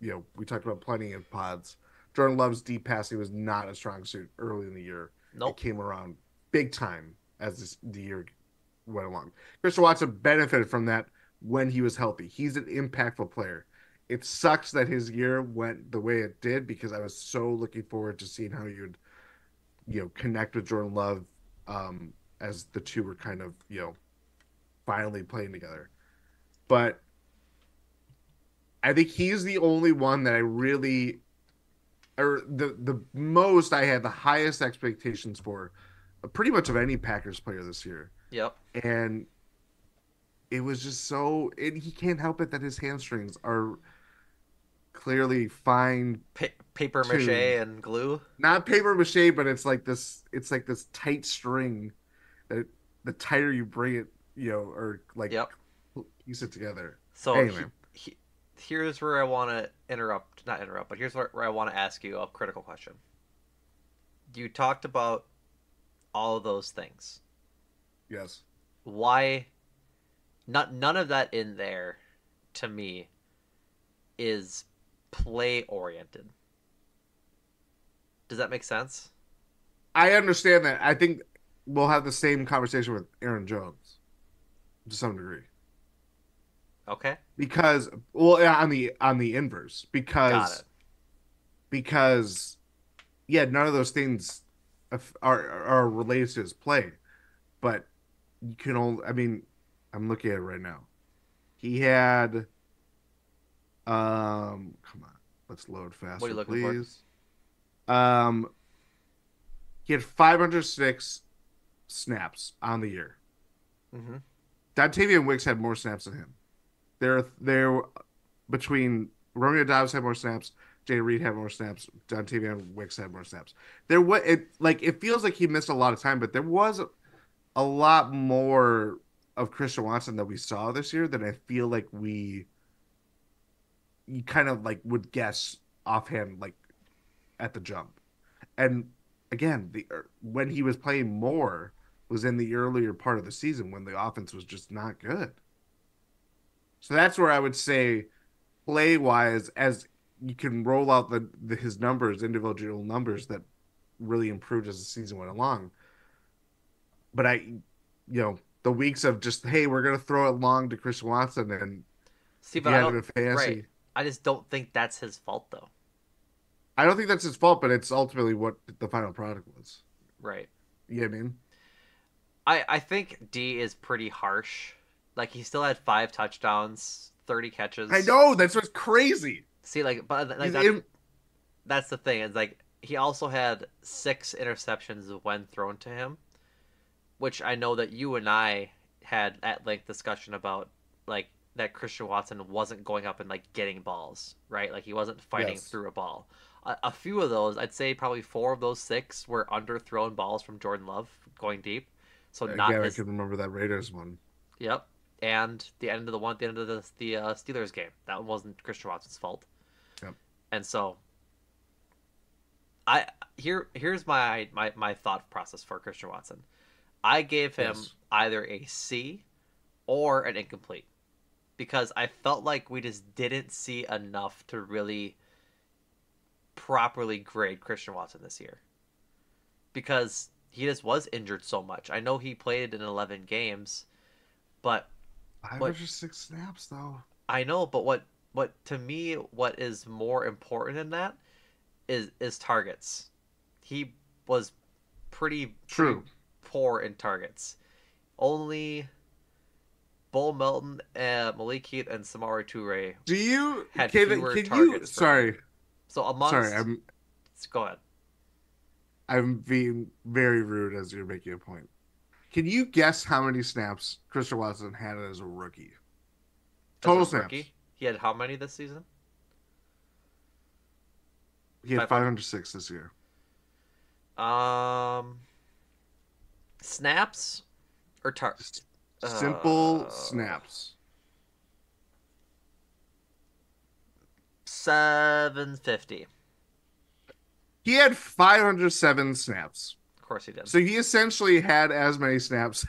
you know we talked about plenty of pods. Jordan Love's deep passing was not a strong suit early in the year. Nope. it came around big time as this, the year went along. Christian Watson benefited from that when he was healthy. He's an impactful player. It sucks that his year went the way it did because I was so looking forward to seeing how you'd you know connect with Jordan Love um, as the two were kind of you know finally playing together. But I think he's the only one that I really, or the the most I had the highest expectations for, uh, pretty much of any Packers player this year, Yep. and it was just so. And he can't help it that his hamstrings are clearly fine Pa- paper mache and glue. not paper mache, but it's like this. It's like this tight string that the tighter you bring it, you know, or like Yep. piece it together. So Anyway. he, he, here's where I want to interrupt, not interrupt, but here's where, where I want to ask you a critical question. You talked about all of those things. Yes, Why? Not none of that in there, to me, is play oriented. Does that make sense? I understand that. I think we'll have the same conversation with Aaron Jones to some degree Okay. because, well, on the on the inverse, because because yeah, none of those things are are related to his play, but you can only. I mean, I'm looking at it right now. He had, um, come on, let's load faster, What are you looking for? please. Um, he had 506 snaps on the year. Mm hmm Dontayvion Wicks had more snaps than him. They're they're between Romeo Doubs had more snaps, Jay Reed had more snaps, Dontayvion Wicks had more snaps. There was it like it feels like he missed a lot of time, but there was a lot more of Christian Watson that we saw this year that I feel like we you kind of like would guess offhand like at the jump. And again, the er, when he was playing more was in the earlier part of the season when the offense was just not good. So that's where I would say play wise as you can roll out the, the his numbers, individual numbers that really improved as the season went along. But I you know, the weeks of just hey, we're gonna throw it long to Chris Watson and See, if but I don't, right. I just don't think that's his fault though. I don't think that's his fault, but it's ultimately what the final product was. Right. You know I mean? I I think D is pretty harsh. Like he still had five touchdowns, thirty catches. I know that's what's crazy. See, like, but like that's, in- that's the thing. Is like he also had six interceptions when thrown to him, which I know that you and I had at length discussion about, like that Christian Watson wasn't going up and like getting balls, right? Like he wasn't fighting Yes. through a ball. A, a few of those, I'd say probably four of those six were underthrown balls from Jordan Love going deep. So not Again, I can remember that Raiders one. Yep. And the end of the one at the end of the the uh, Steelers game. That one wasn't Christian Watson's fault. Yep. And so I here here's my, my my thought process for Christian Watson. I gave him Yes. either a C or an incomplete because I felt like we just didn't see enough to really properly grade Christian Watson this year. Because he just was injured so much. I know he played in 11 games, but Five What- or six snaps though. I know, but what what to me what is more important than that is is targets. He was pretty True. pretty poor in targets. Only Bo Melton, uh, Malik Heath, and Samori Toure. Do you Had can, fewer can targets for- sorry So amongst sorry I'm go ahead. I'm being very rude as you're making a point. Can you guess how many snaps Christian Watson had as a rookie? Total a snaps. rookie, He had how many this season? He had 506 this year. Um, snaps or tar? S- Simple Uh, snaps. Seven fifty. He had 507 snaps. Of course he did. So he essentially had as many snaps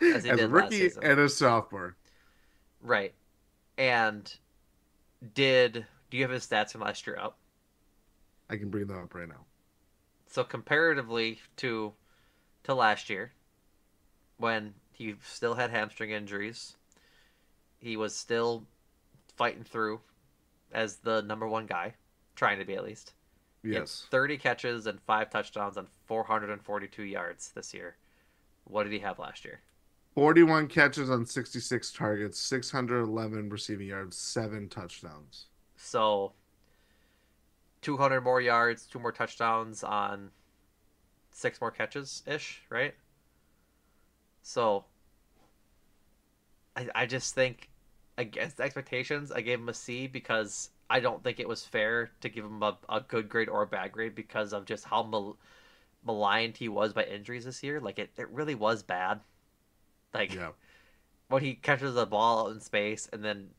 As as, he a rookie and a sophomore. Right. And did do you have his stats from last year up? I can bring them up right now. So comparatively to to last year, when he still had hamstring injuries, he was still fighting through as the number one guy, trying to be at least. Yes. 30 catches and five touchdowns and 442 yards this year. What did he have last year? 41 catches on 66 targets, 611 receiving yards, seven touchdowns. So 200 more yards, two more touchdowns on six more catches ish, right? So I, I just think against expectations, I gave him a C because I don't think it was fair to give him a, a good grade or a bad grade because of just how mal- maligned he was by injuries this year. Like it, it really was bad. Like Yeah. when he catches the ball out in space and then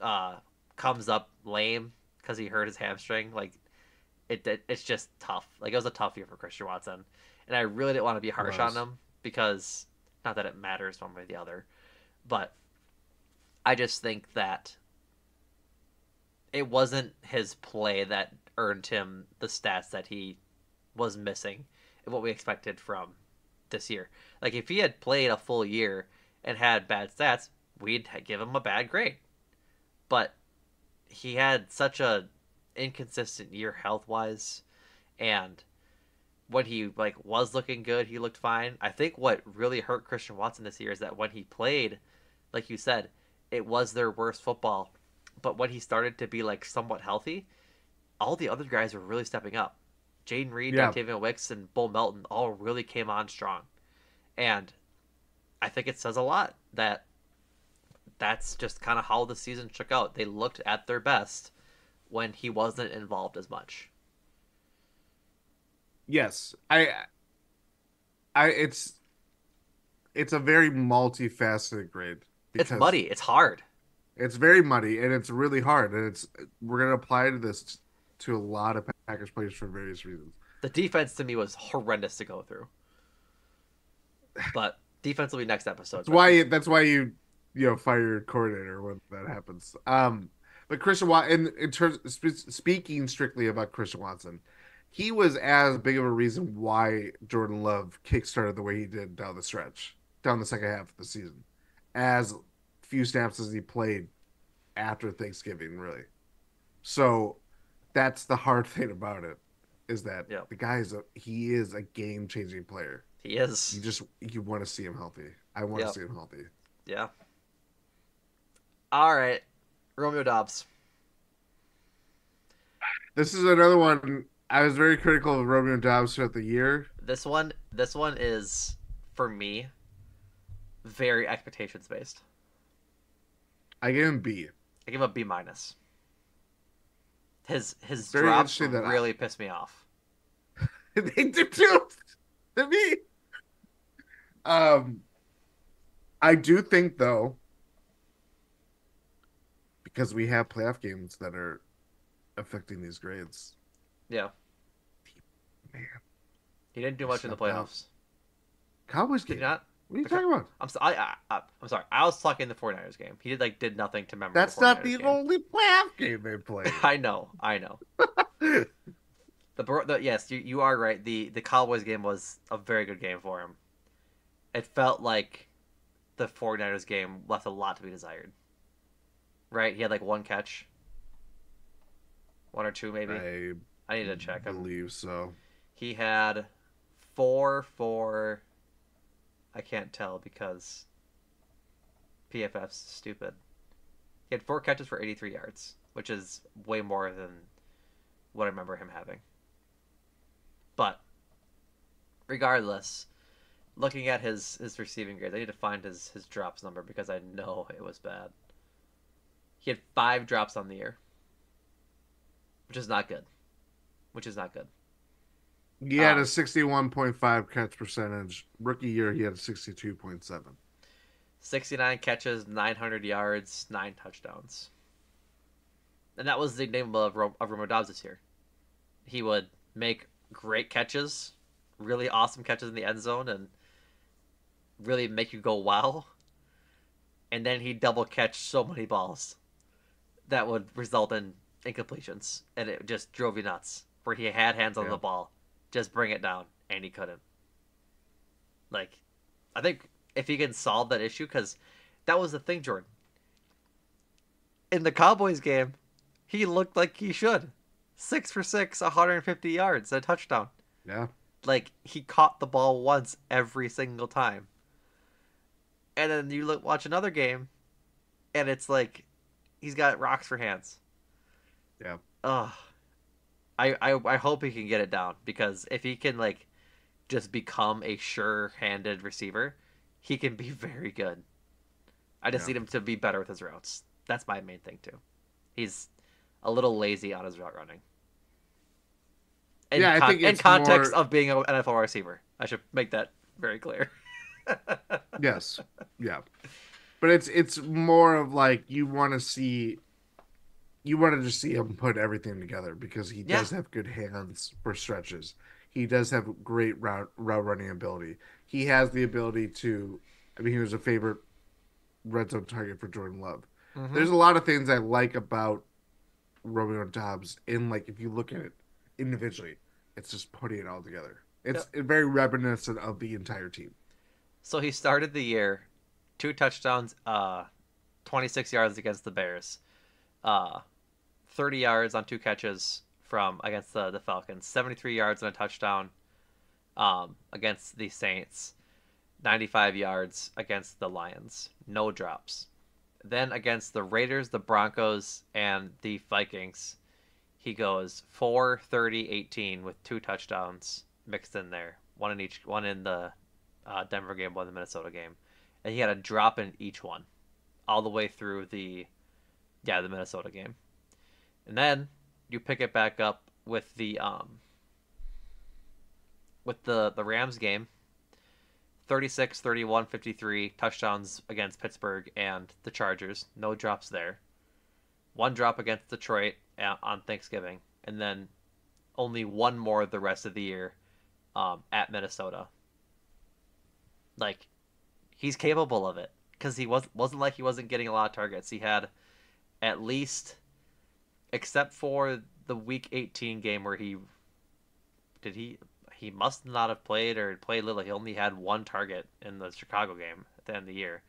uh comes up lame because he hurt his hamstring like it, it it's just tough like it was a tough year for christian watson and i really didn't want to be harsh on him because not that it matters one way or the other but i just think that it wasn't his play that earned him the stats that he was missing and what we expected from this year like if he had played a full year and had bad stats, we'd give him a bad grade. But he had such a inconsistent year health wise, and when he like was looking good, he looked fine. I think what really hurt Christian Watson this year is that when he played, like you said, it was their worst football. But when he started to be like somewhat healthy, all the other guys were really stepping up. Jayden Reed, Yeah. Dontayvion Wicks, and Bo Melton all really came on strong. And I think it says a lot that that's just kind of how the season shook out. They looked at their best when he wasn't involved as much. Yes. I I it's it's a very multifaceted grade. It's muddy. It's hard. It's very muddy and it's really hard and it's we're gonna apply to this to a lot of Packers players for various reasons. The defense to me was horrendous to go through. But defense will be next episode. That's why that's why you you know fire your coordinator when that happens. Um, but Christian Watson, in, in terms spe- speaking strictly about Christian Watson, he was as big of a reason why Jordan Love kickstarted the way he did down the stretch, down the second half of the season, as few snaps as he played, after Thanksgiving, really. So that's the hard thing about it is that Yep. the guy is a he is a game changing player. He is. You just you want to see him healthy. I want Yep. to see him healthy. Yeah. All right, Romeo Doubs. This is another one. I was very critical of Romeo Doubs throughout the year. This one, this one is for me very expectations based. I gave him B. I give him a B minus. His his Very drops that I- really pissed me off. they did too to me. Um, I do think though, because we have playoff games that are affecting these grades. Yeah, Man, he didn't do much in the playoffs. Cowboys Did game. not? What are you Okay. talking about? I'm so, I, I, I I'm sorry. I was talking the 49ers game. He did like did nothing to remember. That's the not the game. only playoff game they played. I know, I know. The, the yes, you, you are right. The the Cowboys game was a very good game for him. It felt like the 49ers game left a lot to be desired. Right? He had like one catch. One or two maybe. I I need to check him. believe so. He had four for I can't tell because PFF's stupid. He had four catches for 83 yards, which is way more than what I remember him having. But regardless, looking at his his receiving grades, I need to find his his drops number because I know it was bad. He had five drops on the year, which is not good. Which is not good. He had Um, a sixty-one point five catch percentage. Rookie year, he had a sixty-two point seven. 69 catches, 900 yards, 9 touchdowns. And that was the name of, of Romeo Doubs this year. He would make great catches, really awesome catches in the end zone, and really make you go wow. And then he'd double catch so many balls that would result in incompletions. And it just drove you nuts. Where he had hands on Yeah. the ball, just bring it down, and he couldn't. Like, I think if he can solve that issue, because that was the thing, Jordan. In the Cowboys game, he looked like he should. Six for six, 150 yards, a touchdown. Yeah, Like, he caught the ball once every single time. And then you look watch another game, and it's like he's got rocks for hands. Yeah. Ugh. I, I I hope he can get it down because if he can like just become a sure-handed receiver, he can be very good. I just Yeah. need him to be better with his routes. That's my main thing too. He's a little lazy on his route running. In, Yeah, I con- think in context more- of being an NFL receiver, I should make that very clear. yes, yeah. But it's it's more of like you want to see, you want to just see him put everything together because he Yeah. does have good hands for stretches. He does have great route route running ability. He has the ability to. I mean, he was a favorite red zone target for Jordan Love. Mhm. There's a lot of things I like about Romeo Doubs. In like, if you look at it individually, it's just putting it all together. It's very reminiscent of the entire team. So he started the year, two touchdowns, uh, 26 yards against the Bears, uh, 30 yards on two catches from against the, the Falcons, 73 yards and a touchdown um, against the Saints, 95 yards against the Lions, no drops. Then against the Raiders, the Broncos, and the Vikings, he goes 4 30 18 with two touchdowns mixed in there, one in each, one in the uh, Denver game, one in the Minnesota game, and he had a drop in each one, all the way through the, yeah, the Minnesota game, and then you pick it back up with the um, with the the Rams game. 36, 31, 53 touchdowns against Pittsburgh and the Chargers. No drops there. One drop against Detroit on Thanksgiving, and then only one more the rest of the year um, at Minnesota like he's capable of it because he was wasn't like he wasn't getting a lot of targets. He had at least, except for the Week 18 game where he did he he must not have played or played little. He only had one target in the Chicago game at the end of the year,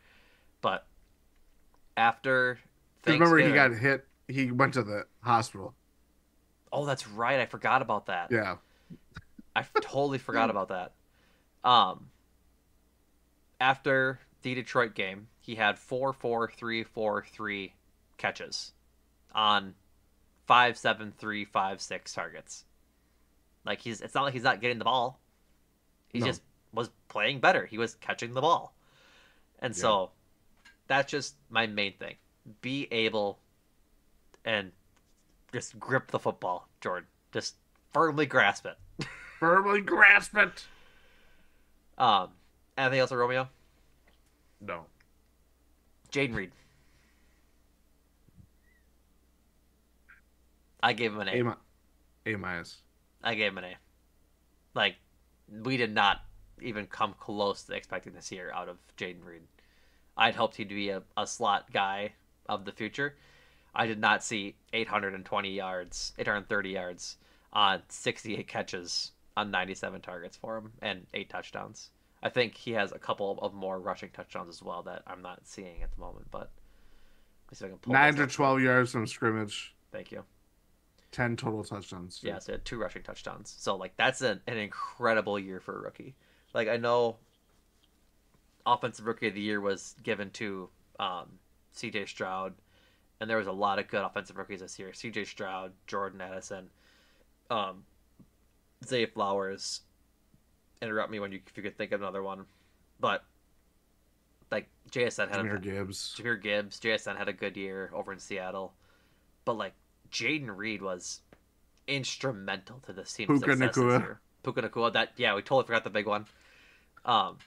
but after remember he got hit. He went to the hospital. Oh, that's right. I forgot about that. Yeah. I totally forgot about that. Um, after the Detroit game, he had four, four, three, four, three catches on five, seven, three, five, six targets. Like he's, it's not like he's not getting the ball. He No. just was playing better. He was catching the ball, and Yeah. so that's just my main thing. Be able and just grip the football, Jordan. Just firmly grasp it. Firmly grasp it. Um, anything else, Romeo? No. Jayden Reed. I gave him an A, A. mi- A minus. I gave him an A. Like, we did not even come close to expecting this year out of Jayden Reed. I'd hoped he'd be a, a slot guy of the future. I did not see 820 yards, 830 yards on 68 catches on 97 targets for him and eight touchdowns. I think he has a couple of more rushing touchdowns as well that I'm not seeing at the moment, but let's see if I can pull Nine those to twelve yards from scrimmage. Thank you. Ten total touchdowns. Yeah, so two rushing touchdowns. So like that's an, an incredible year for a rookie. Like I know offensive rookie of the year was given to um, CJ Stroud, and there was a lot of good offensive rookies this year. CJ Stroud, Jordan Addison, um, Zay Flowers. Interrupt me when you if you could think of another one, but like JSN had a, Jahmyr Gibbs. Jahmyr Gibbs, JSN had a good year over in Seattle, but like Jayden Reed was instrumental to this team's Puka success this year. Puka Nacua, that yeah, we totally forgot the big one. Um,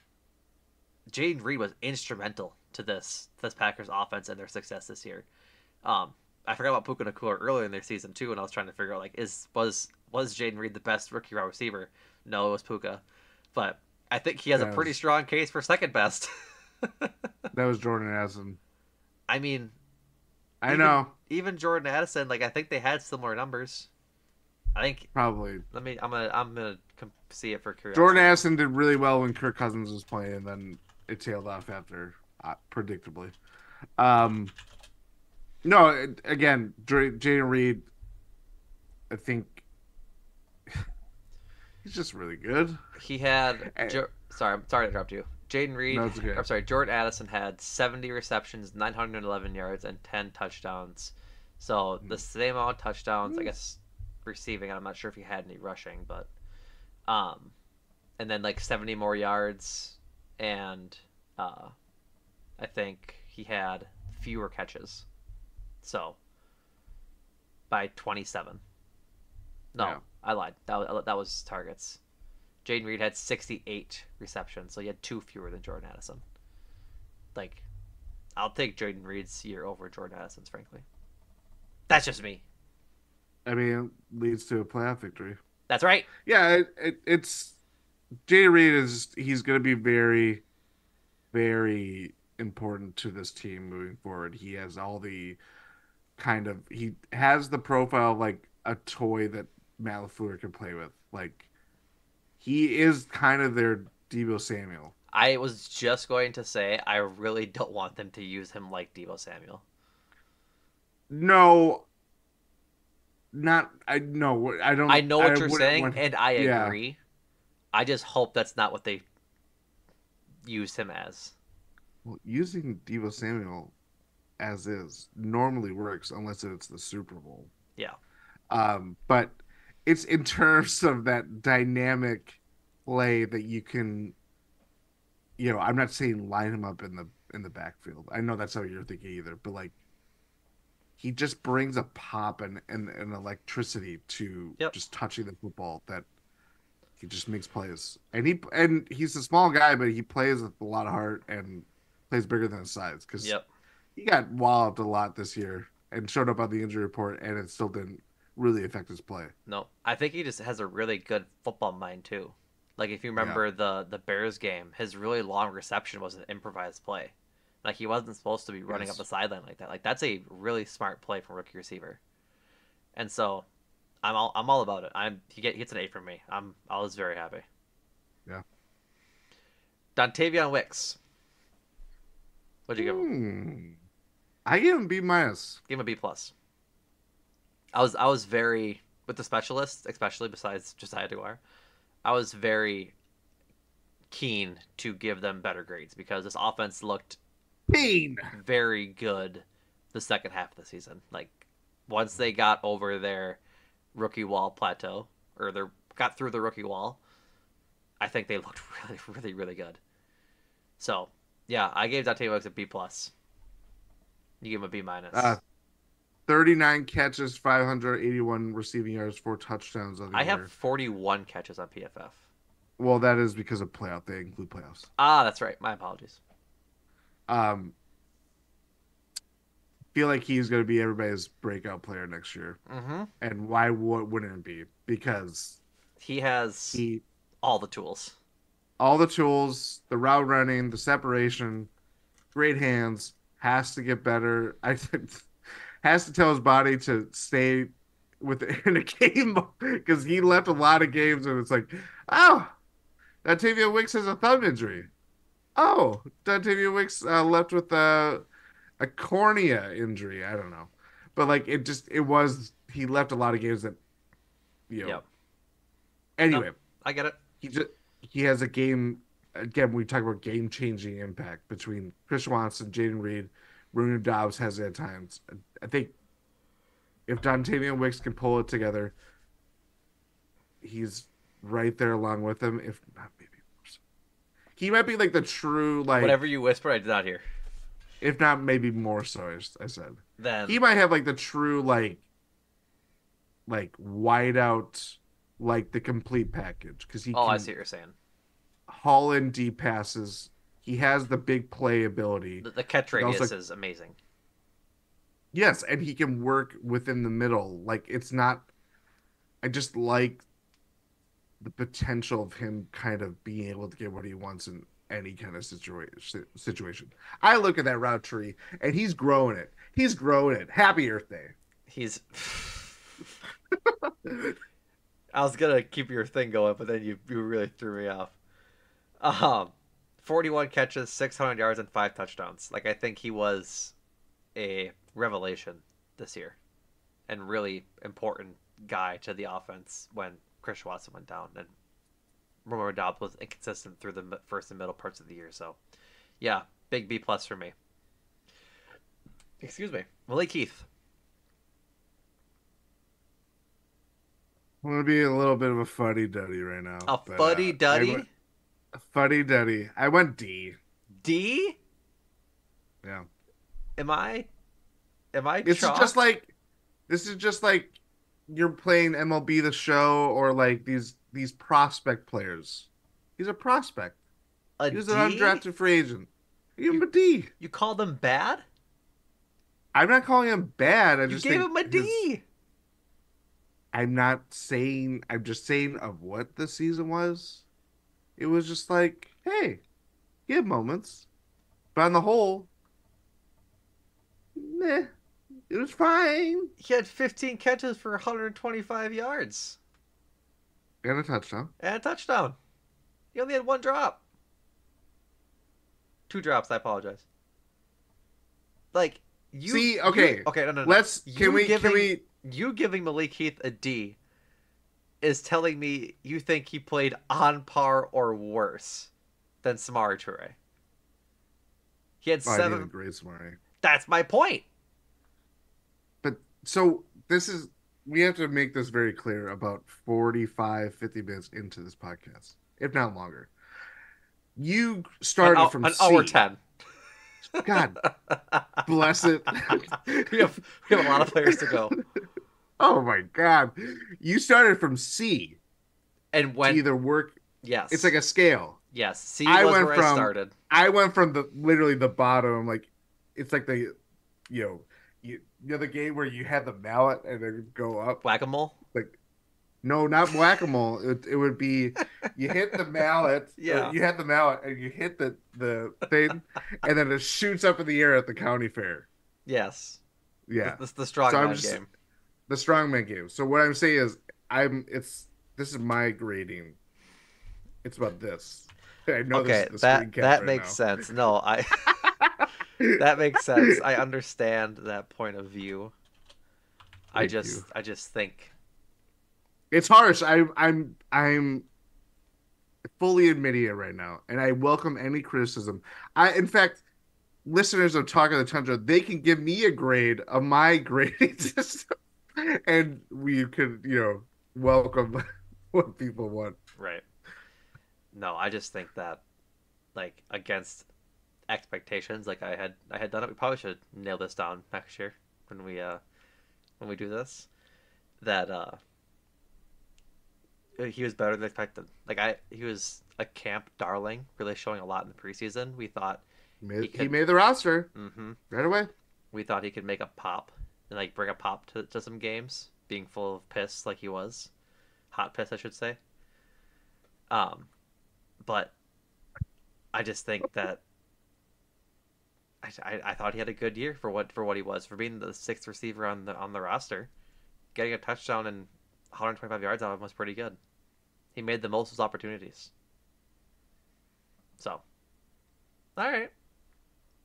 Jayden Reed was instrumental to this this Packers offense and their success this year. Um, I forgot about Puka Nacua earlier in their season too, and I was trying to figure out like is was was Jayden Reed the best rookie wide receiver? No, it was Puka, but I think he has a Yes. pretty strong case for second best. That was Jordan Addison. I mean, I Even- know. even Jordan Addison, like I think they had similar numbers. I think. Probably. Let me. I'm gonna. I'm gonna see it for curiosity. Jordan Addison did really well when Kirk Cousins was playing, and then it tailed off after, uh, predictably. Um, no, it- again, Jayden Reed, I think he's just really good. He had. Eh. Jo- sorry, I'm sorry to interrupt you. Jayden Reed. No, okay. I'm sorry. Jordan Addison had 70 receptions, 911 yards, and 10 touchdowns. So Hmm. the same amount of touchdowns, I guess, receiving. I'm not sure if he had any rushing, but, um, and then like 70 more yards, and uh, I think he had fewer catches. So by 27. No, Yeah. I lied. That that was targets. Jayden Reed had 68 receptions, so he had two fewer than Jordan Addison. Like, I'll take Jayden Reed's year over Jordan Addison's, frankly. That's just me. I mean, it leads to a playoff victory. That's right. Yeah, it, it, it's Jayden Reed is he's going to be very, very important to this team moving forward. He has all the kind of he has the profile of like a toy that Matt LaFleur can play with. Like he is kind of their Deebo Samuel. I was just going to say I really don't want them to use him like Deebo Samuel. No, not I no I don't. I know what you're saying, want- and I yeah. agree. I just hope that's not what they use him as. Well, using Deebo Samuel as is normally works unless it's the Super Bowl. Yeah. Um, but it's in terms of that dynamic play that you can, you know, I'm not saying line him up in the in the backfield. I know that's how you're thinking either, but like he just brings a pop and and, and electricity to Yep. just touching the football that he just makes plays. And he and he's a small guy, but he plays with a lot of heart and plays bigger than his size because Yep. he got walloped a lot this year and showed up on the injury report, and it still didn't really affect his play. No, I think he just has a really good football mind too. Like if you remember the the Bears game, his really long reception was an improvised play. Like he wasn't supposed to be running Yes. up the sideline like that. Like that's a really smart play from rookie receiver. And so, I'm all I'm all about it. I'm he get he gets an A from me. I'm I was very happy. Yeah. Dontayvion Wicks. What'd you give him? Hmm. I give him B minus. Give him a B plus. I was I was very with the specialists, especially besides Josiah Dwyer, I was very keen to give them better grades because this offense looked Pain. very good the second half of the season. Like once they got over their rookie wall plateau or they got through the rookie wall, I think they looked really, really, really good. So yeah, I gave Dante Wilkes a B plus. You give him a B minus. Uh, 39 catches, 581 receiving yards, four touchdowns. On the I year. have 41 catches on PFF. Well, that is because of playoff. They include playoffs. Ah, that's right. My apologies. Um, feel like he's going to be everybody's breakout player next year. Mm-hmm. And why w- wouldn't it be? Because He has he all the tools. all the tools, the route running, the separation, great hands, has to get better. I think has to tell his body to stay within a game because he left a lot of games and it's like, oh, Dontayvion Wicks has a thumb injury. Oh, Dontayvion Wicks uh, left with a a cornea injury. I don't know, but like it just it was he left a lot of games that you know. Yep. Anyway, I get it. he just he has a game again. We talk about game changing impact between Chris Watson, Jaden Reed, Romeo Doubs has it at times. I think if Dontayvion Wicks can pull it together, he's right there along with him. If not, maybe more so. he might be like the true like. Whatever you whisper, I did not hear. If not, maybe more so. I- said Then he might have like the true like, like whiteout, like the complete package because he. oh, can, I see what you're saying. haul in deep passes. He has the big play ability. The, the catch But also- radius is amazing. Yes, and he can work within the middle. Like it's not I just like the potential of him kind of being able to get what he wants in any kind of situation situation. I look at that route tree and he's growing it. He's growing it. Happy Earth Day. He's. I was gonna keep your thing going, but then you you really threw me off. Um, forty-one catches, six hundred yards, and five touchdowns. Like I think he was a revelation this year, and really important guy to the offense when Chris Watson went down, and Romeo Doubs was inconsistent through the first and middle parts of the year. So, yeah, big B plus for me. Excuse me, Malik Heath. I'm gonna be a little bit of a fuddy duddy right now. A uh, fuddy duddy. went- a fuddy duddy. I went D. D? Yeah. Am I? Am I? This chalk? is just like this is just like you're playing MLB the show or like these these prospect players. He's a prospect. a He was D? an undrafted free agent. Give him a D. You call them bad? I'm not calling him bad. I You just gave him a D. his- I'm not saying. I'm just saying of what the season was. It was just like, hey, he had moments, but on the whole, meh, it was fine. He had 15 catches for 125 yards And a touchdown. and a touchdown. He only had one drop. Two drops. I apologize. Like you. See, you- okay, okay. No, no, no. Let's. You Can we? giving- Can we? You giving Malik Heath a D is telling me you think he played on par or worse than Samori Toure. He had Oh, I seven. great Samari. That's my point. But so this is we have to make this very clear about 45 50 minutes into this podcast if not longer you started an, from an C. hour ten. god bless it we have we have a lot of players to go, oh my god you started from c and to when either work yes, it's like a scale yes. C I was went where I from- started. i went from the literally the bottom like it's like the you know you, you know the game where you have the mallet and then go up Whack a mole. Like No, not whack a mole. It, it would be you hit the mallet. Yeah. You had the mallet and you hit the, the thing, and then it shoots up in the air at the county fair. Yes. Yeah. That's the strong So just- game. The strongman game. So what I'm saying is I'm it's this is my grading. It's about this. I know Okay, this is the that that right makes now. sense. No, I that makes sense. I understand that point of view. I just you. I just think It's harsh. I, I'm I'm fully admitting it right now, and I welcome any criticism. I, in fact, listeners of Talk of the Tundra, they can give me a grade of my grading system, and we could, you know, welcome what people want. right. No, I just think that like against expectations, like I had I had done it. We probably should nail this down next year when we uh when we do this. That uh he was better than expected. Like I he was a camp darling, really showing a lot in the preseason. We thought Made, He he, made the roster hmm right away. we thought he could make a pop and like bring a pop to, to some games, being full of piss like he was, hot piss I should say. Um, but I just think that I, I, I thought he had a good year for what for what he was for being the sixth receiver on the on the roster, getting a touchdown and 125 yards out of him was pretty good. He made the most of his opportunities. So, all right,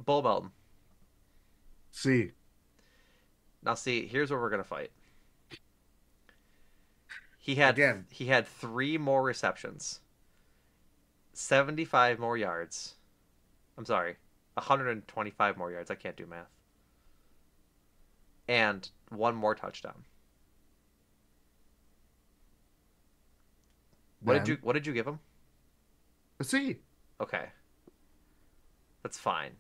Bo Melton. See, Now see, here's where we're gonna fight. He had Again. he had three more receptions, seventy five more yards. I'm sorry, hundred and twenty five more yards. I can't do math. And one more touchdown. What did you What did you give him? see, Okay, that's fine.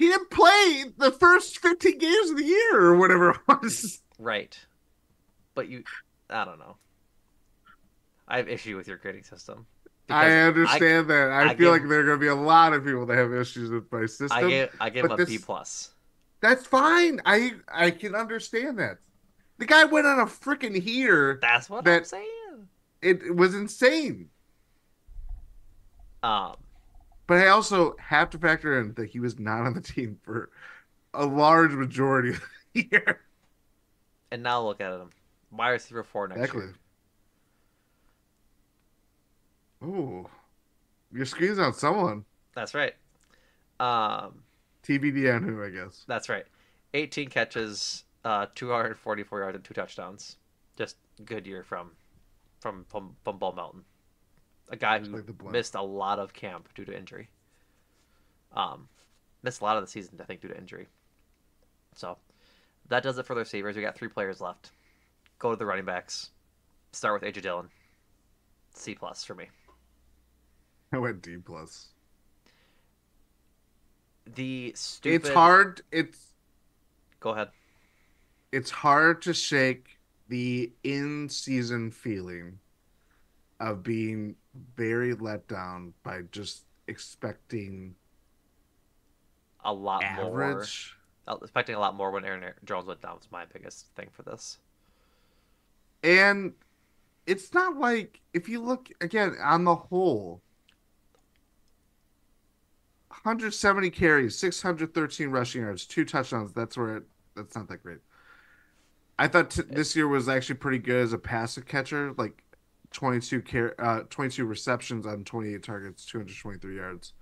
He didn't play the first 15 games of the year or whatever it was. Right, but you, I don't know. I have issue with your grading system. I understand that. I, I feel give- like there are going to be a lot of people that have issues with my system. I gave I gave him but a B plus. That's fine. I I can understand that. The guy went on a freaking heater. That's what I'm saying. It, it was insane. Um, But I also have to factor in that he was not on the team for a large majority of the year. and now look at him, wide receiver four next Exactly. year. Oh, you're squeezing on someone. That's right. Um, TBD on who, I guess. that's right. 18 catches, uh, 244 yards and two touchdowns. Just good year from from from, from Bo Melton, a guy who Like missed a lot of camp due to injury. Um, missed a lot of the season, I think, due to injury. So that does it for the receivers. We got three players left. Go to the running backs. Start with AJ Dillon. C plus for me. I went D plus. The stupid. It's hard. It's Go ahead. it's hard to shake the in season feeling of being very let down by just expecting A lot more. average. I was expecting a lot more when Aaron Jones went down. Was my biggest thing for this. And it's not like if you look again on the whole 170 carries, 613 rushing yards, two touchdowns. That's where it, that's not that great. I thought t- this year was actually pretty good as a passive catcher, like 22 car- uh 22 receptions on 28 targets, 223 yards.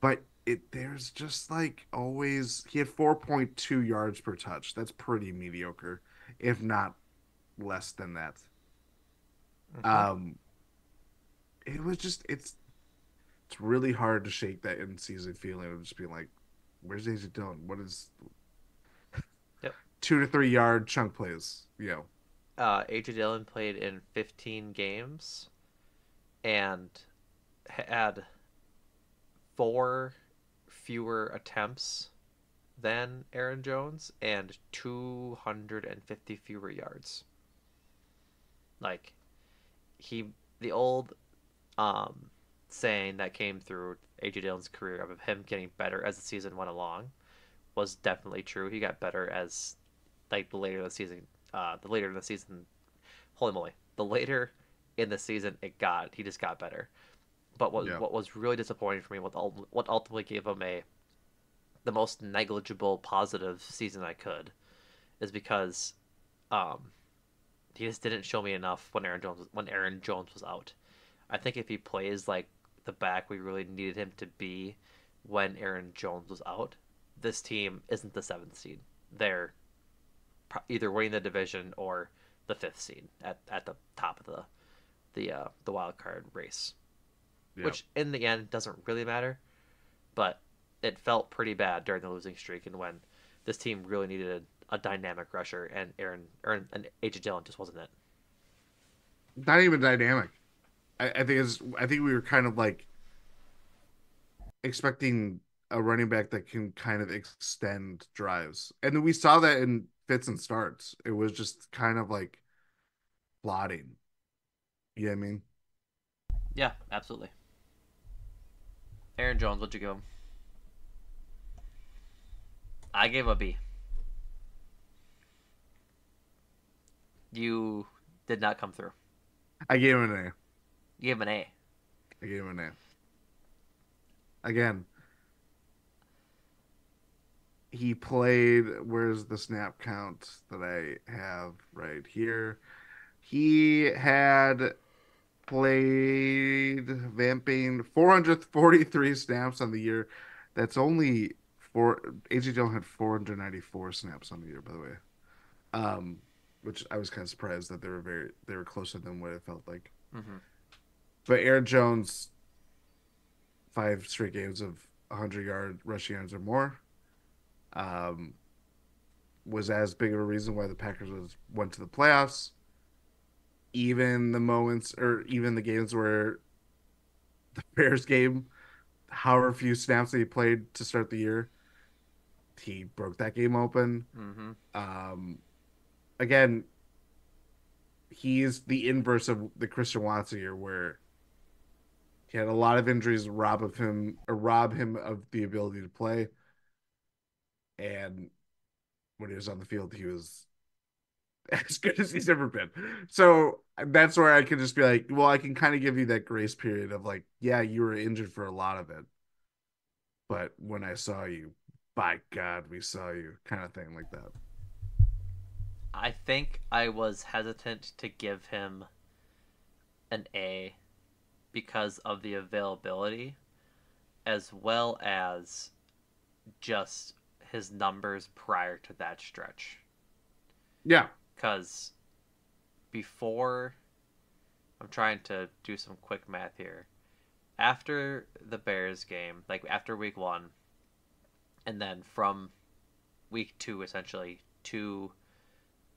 But it there's just like always he had 4.2 yards per touch. That's pretty mediocre, if not less than that. Mhm. Um, it was just it's it's really hard to shake that in season feeling of just being like, where's AJ Dillon? What is Yep. two to three yard chunk plays? You know, uh, AJ Dillon played in 15 games and had four fewer attempts than Aaron Jones and 250 fewer yards. Like he the old um saying that came through AJ Dillon's career of him getting better as the season went along was definitely true. He got better as like later the season uh the later in the season holy moly the later in the season it got he just got better but what Yeah. what was really disappointing for me what what ultimately gave him a the most negligible positive season I could is because um he just didn't show me enough when Aaron Jones when Aaron Jones was out I think if he plays like the back we really needed him to be when Aaron Jones was out, this team isn't the seventh seed. They're either winning the division or the fifth seed at, at the top of the the uh, the wild card race, yeah. which in the end doesn't really matter, but it felt pretty bad during the losing streak and when this team really needed a, a dynamic rusher and Aaron, Aaron and AJ Dillon just wasn't it. Not even dynamic. I, I think it's I think we were kind of like expecting a running back that can kind of extend drives. And we saw that in fits and starts. It was just kind of like plotting. You know what I mean? Yeah, absolutely. Aaron Jones, what'd you give him? I gave a B. You did not come through. I gave him an A. You gave him an A. I gave him an A. Again, he played. Where's the snap count that I have right here? He had played vamping 443 snaps on the year. That's only four. AJ Dillon had 494 snaps on the year, by the way. Um, which I was kind of surprised that they were very they were closer than what it felt like. Mm-hmm. But Aaron Jones, five straight games of 100 yard rushing yards or more, um, was as big of a reason why the Packers was went to the playoffs. Even the moments, or even the games where the Bears game, however few snaps that he played to start the year, he broke that game open. Mm-hmm. Um, again, he's the inverse of the Christian Watson year, where he had a lot of injuries rob of him, or rob him of the ability to play. And when he was on the field, he was as good as he's ever been. So that's where I can just be like, well, I can kind of give you that grace period of like, yeah, you were injured for a lot of it. But when I saw you, by God, we saw you, kind of thing like that. I think I was hesitant to give him an A because of the availability as well as just his numbers prior to that stretch. Yeah. Because before, I'm trying to do some quick math here. After the Bears game, like after week one, and then from week two essentially to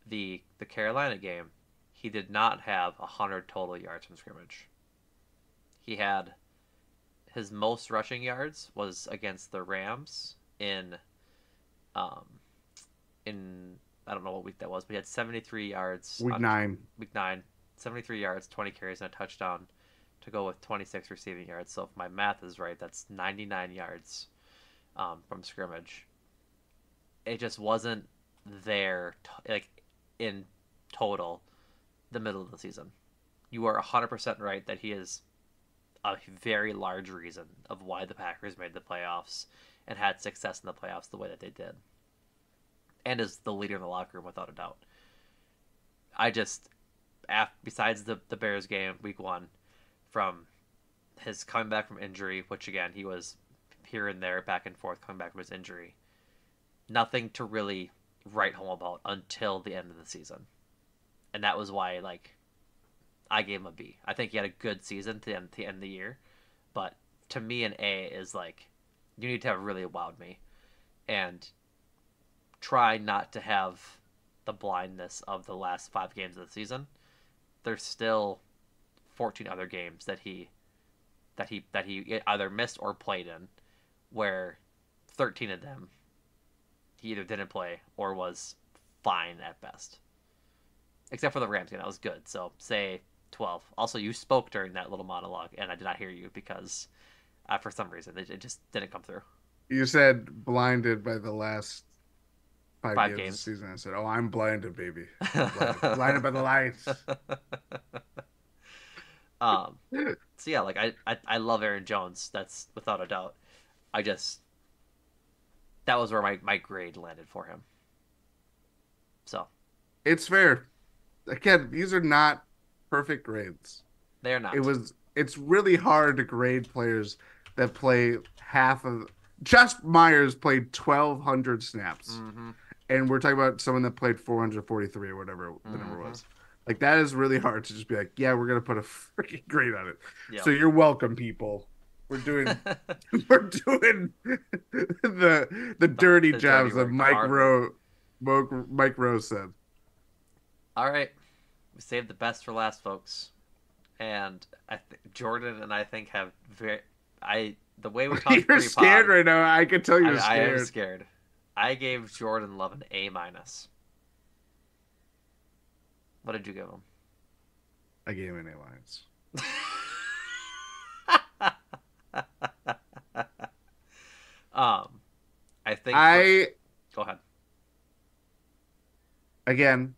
the the Carolina game, he did not have a hundred total yards from scrimmage. He had his most rushing yards was against the Rams in um in I don't know what week that was, but he had 73 yards. Week nine. Week nine. 73 yards, 20 carries, and a touchdown to go with 26 receiving yards. So if my math is right, that's 99 yards um, from scrimmage. It just wasn't there, t- like in total, the middle of the season. You are 100% right that he is a very large reason of why the Packers made the playoffs and had success in the playoffs the way that they did. And is the leader in the locker room without a doubt. I just, besides the, the Bears game week one, from his coming back from injury, which again, he was here and there, back and forth, coming back from his injury. Nothing to really write home about until the end of the season, and that was why like I gave him a B. I think he had a good season to end, to end the year, but to me, an A is like you need to have really wowed me, and try not to have the blindness of the last five games of the season. There's still 14 other games that he that he that he either missed or played in where 13 of them he either didn't play or was fine at best. Except for the Rams game, that was good. So say 12. Also, you spoke during that little monologue, and I did not hear you because uh, for some reason it, it, just didn't come through. You said blinded by the last five, five games, games. of the season. I said, "Oh, I'm blinded, baby. blinded. blinded by the lights." um. So yeah, like I, I I love Aaron Jones. That's without a doubt. I just that was where my, my grade landed for him. So it's fair. Again, these are not perfect grades. They're not. It was it's really hard to grade players that play half of Josh Myers played 1,200 snaps, Mm-hmm. and we're talking about someone that played 443 or whatever the number Mhm. was. Like that is really hard to just be like, yeah, we're gonna put a freaking grade on it. Yeah. So you're welcome, people. We're doing we're doing the the dirty the jobs dirty that Mike Rowe Mike Rose said. All right, we saved the best for last, folks. And I th- Jordan and I think have very I the way we're talking. You're scared right now. I can tell you're I, I am scared. scared. I gave Jordan Love an A minus. What did you give him? I gave him an alliance. um, I think. I go ahead. again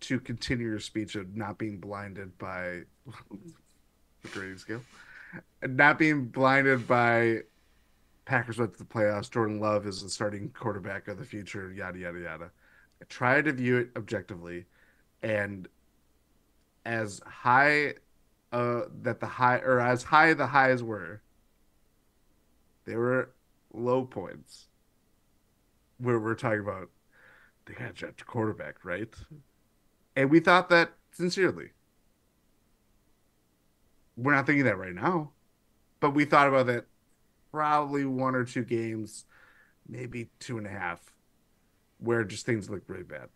to continue your speech of not being blinded by the grading scale, not being blinded by Packers went to the playoffs. Jordan Love is the starting quarterback of the future. Yada yada yada. I try to view it objectively, and as high uh that the high or as high the highs were, they were low points where we're talking about they got a quarterback, right? And we thought that sincerely. We're not thinking that right now, but we thought about that probably one or two games, maybe two and a half, where just things looked really bad.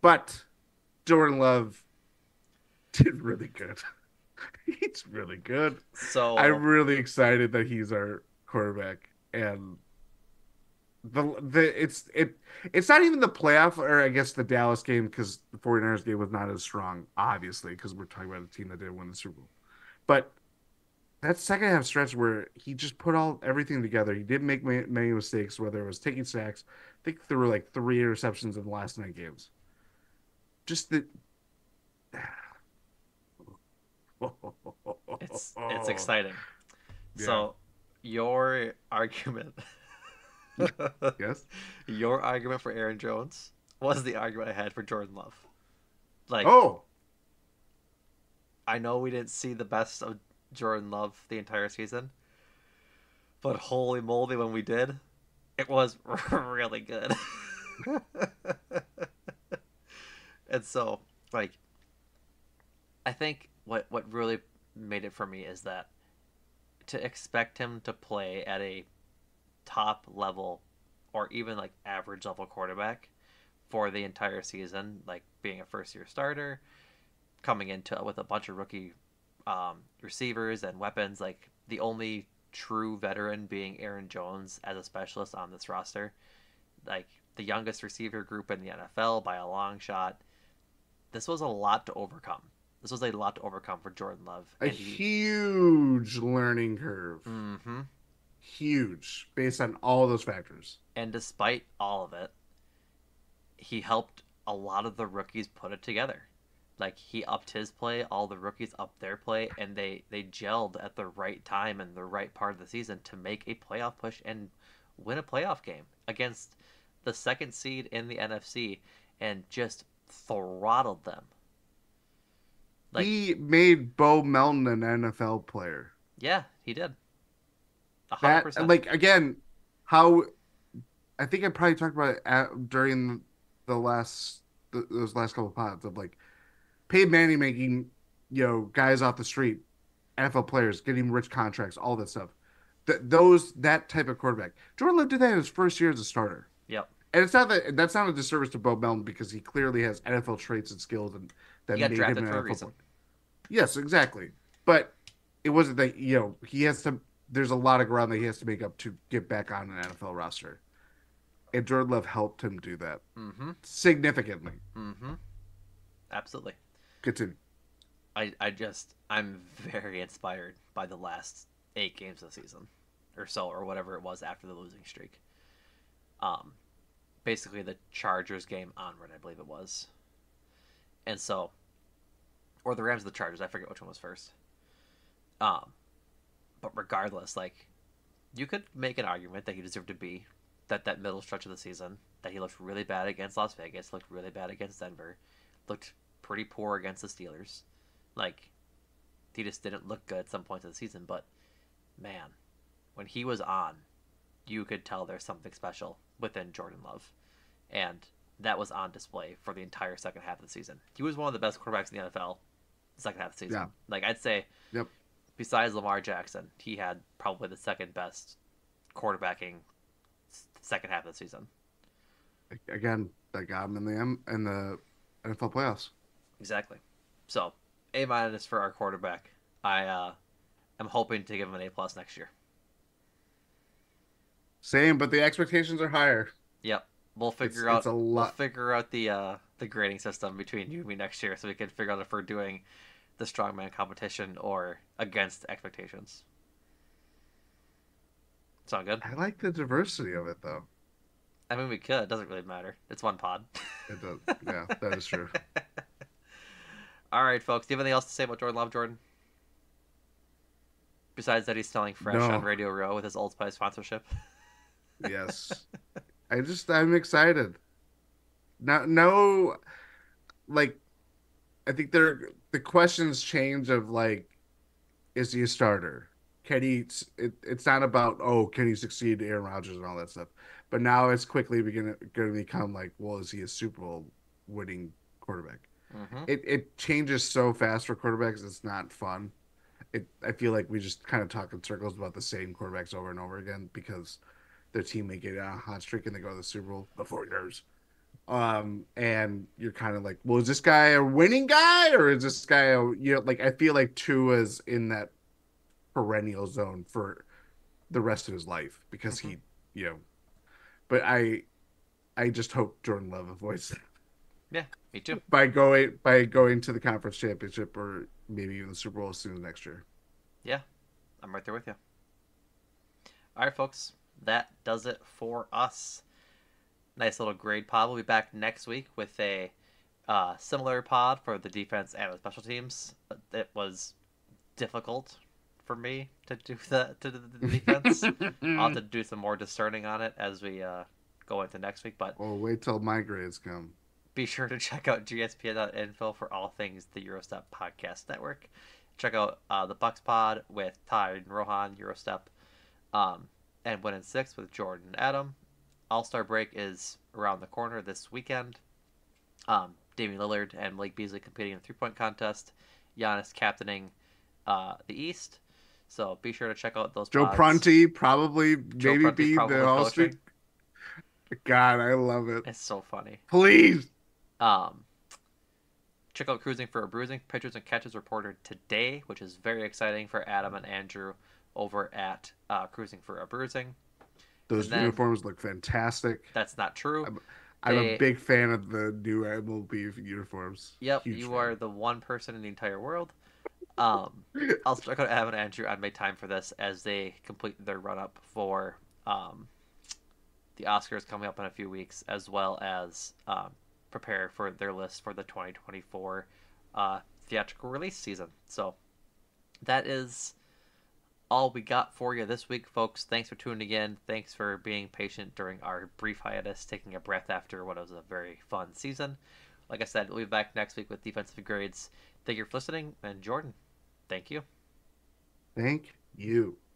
But Jordan Love did really good. he's really good. So I'm really excited that he's our quarterback and the the it's it it's not even the playoff or I guess the Dallas game because the 49ers game was not as strong, obviously, because we're talking about a team that did win the Super Bowl. But that second half stretch where he just put all everything together, he didn't make many, many mistakes, whether it was taking sacks. I think there were like three interceptions in the last nine games. Just the it's it's exciting. So your argument, Yes. your argument for Aaron Jones was the argument I had for Jordan Love. Like Oh, I know we didn't see the best of Jordan Love the entire season, but holy moly, when we did, it was really good. and so, like, I think what what really made it for me is that to expect him to play at a top level or even like average level quarterback for the entire season, like being a first year starter, coming into with a bunch of rookie um, receivers and weapons, like the only true veteran being Aaron Jones as a specialist on this roster, like the youngest receiver group in the NFL by a long shot. This was a lot to overcome. This was a lot to overcome for Jordan Love. a huge learning curve. hmm Huge, based on all those factors. And despite all of it, he helped a lot of the rookies put it together. Like he upped his play, all the rookies upped their play, and they they gelled at the right time and the right part of the season to make a playoff push and win a playoff game against the second seed in the NFC and just throttled them. Like he made Bo Melton an NFL player. yeah, he did. A hundred That like again, how I think I probably talked about it at, during the last the, those last couple of pods of like Peyton Manning making you know guys off the street, NFL players getting rich contracts, all that stuff. Th- those that type of quarterback. Jordan Love did that in his first year as a starter. Yep. And it's not that that's not a disservice to Bo Melton because he clearly has NFL traits and skills and that made him an a NFL player. Yes, exactly. But it wasn't that you know he has to. There's a lot of ground that he has to make up to get back on an NFL roster, and Jordan Love helped him do that Mm-hmm. significantly. Mm-hmm. Absolutely. Continue. I, I just I'm very inspired by the last eight games of the season, or so, or whatever it was after the losing streak. Um, basically the Chargers game onward, I believe it was, and so, or the Rams of the Chargers, I forget which one was first. Um, but regardless, like, you could make an argument that he deserved to be that that middle stretch of the season that he looked really bad against Las Vegas, looked really bad against Denver, looked pretty poor against the Steelers. Like, he just didn't look good at some points of the season. But man, when he was on, you could tell there's something special within Jordan Love, and that was on display for the entire second half of the season. He was one of the best quarterbacks in the NFL the second half of the season. Yeah. Like I'd say, Yep. Besides Lamar Jackson, he had probably the second best quarterbacking second half of the season. Again, that got him in the M in the NFL playoffs. Exactly. So, A minus for our quarterback. I uh, am hoping to give him an A plus next year. Same, but the expectations are higher. Yep. We'll It's, figure out it's a we'll lot. figure out the uh, the grading system between you and me next year, so we can figure out if we're doing the strongman competition or against expectations. Sound good? I like the diversity of it, though. I mean, we could. It doesn't really matter. It's one pod. It does. Yeah, that is true. All right, folks. Do you have anything else to say about Jordan Love, Jordan? Besides that, he's selling fresh No. on Radio Row with his Old Spice sponsorship. Yes. I just I'm excited. No no like I think there the questions change of like is he a starter? Can he it, it's not about oh can he succeed Aaron Rodgers and all that stuff. But now it's quickly begin going to become like well is he a Super Bowl winning quarterback? hmm It it changes so fast for quarterbacks it's not fun. It I feel like we just kind of talk in circles about the same quarterbacks over and over again because their team may get on a hot streak and they go to the Super Bowl the four years. Um, and you're kind of like, well, is this guy a winning guy or is this guy a you know like I feel like Tua's in that perennial zone for the rest of his life because he you know but I I just hope Jordan Love avoids that yeah Me too. by going by going to the conference championship or maybe even the Super Bowl as soon as next year. Yeah i'm right there with you. All right, folks. That does it for us. Nice little grade pod. We'll be back next week with a uh, similar pod for the defense and the special teams. It was difficult for me to do the to do the defense. I'll have to do some more discerning on it as we uh, go into next week. But Well, wait till my grades come. be sure to check out gspn.info for all things the Gyro Step Podcast Network. Check out uh, the Bucks Pod with Ti and Rohan, Eurostep, um, and Win in Six with Jordan and Adam. All Star break is around the corner this weekend. Um, Damian Lillard and Malik Beasley competing in a three point contest. Giannis captaining uh, the East. So be sure to check out those. Joe pods. Prunty probably Joe maybe Prunty be probably the all coaching. God, I love it. It's so funny. Please. Um, check out Cruising for a Bruising pitches and catches reported today, which is very exciting for Adam and Andrew over at uh, Cruising for a Bruising. Those then- uniforms look fantastic. That's not true. I'm- I'm They- a big fan of the new MLB uniforms. Yep, Huge you fan. are the one person in the entire world. Um, I'll check out Adam and Andrew on Make Time for This as they complete their run up for um, the Oscars coming up in a few weeks, as well as um, prepare for their list for the 2024 uh, theatrical release season. So that is all we got for you this week, folks. Thanks for tuning in. Thanks for being patient during our brief hiatus, taking a breath after what was a very fun season. Like I said, we'll be back next week with defensive grades. Thank you for listening, and Jordan, thank you. Thank you.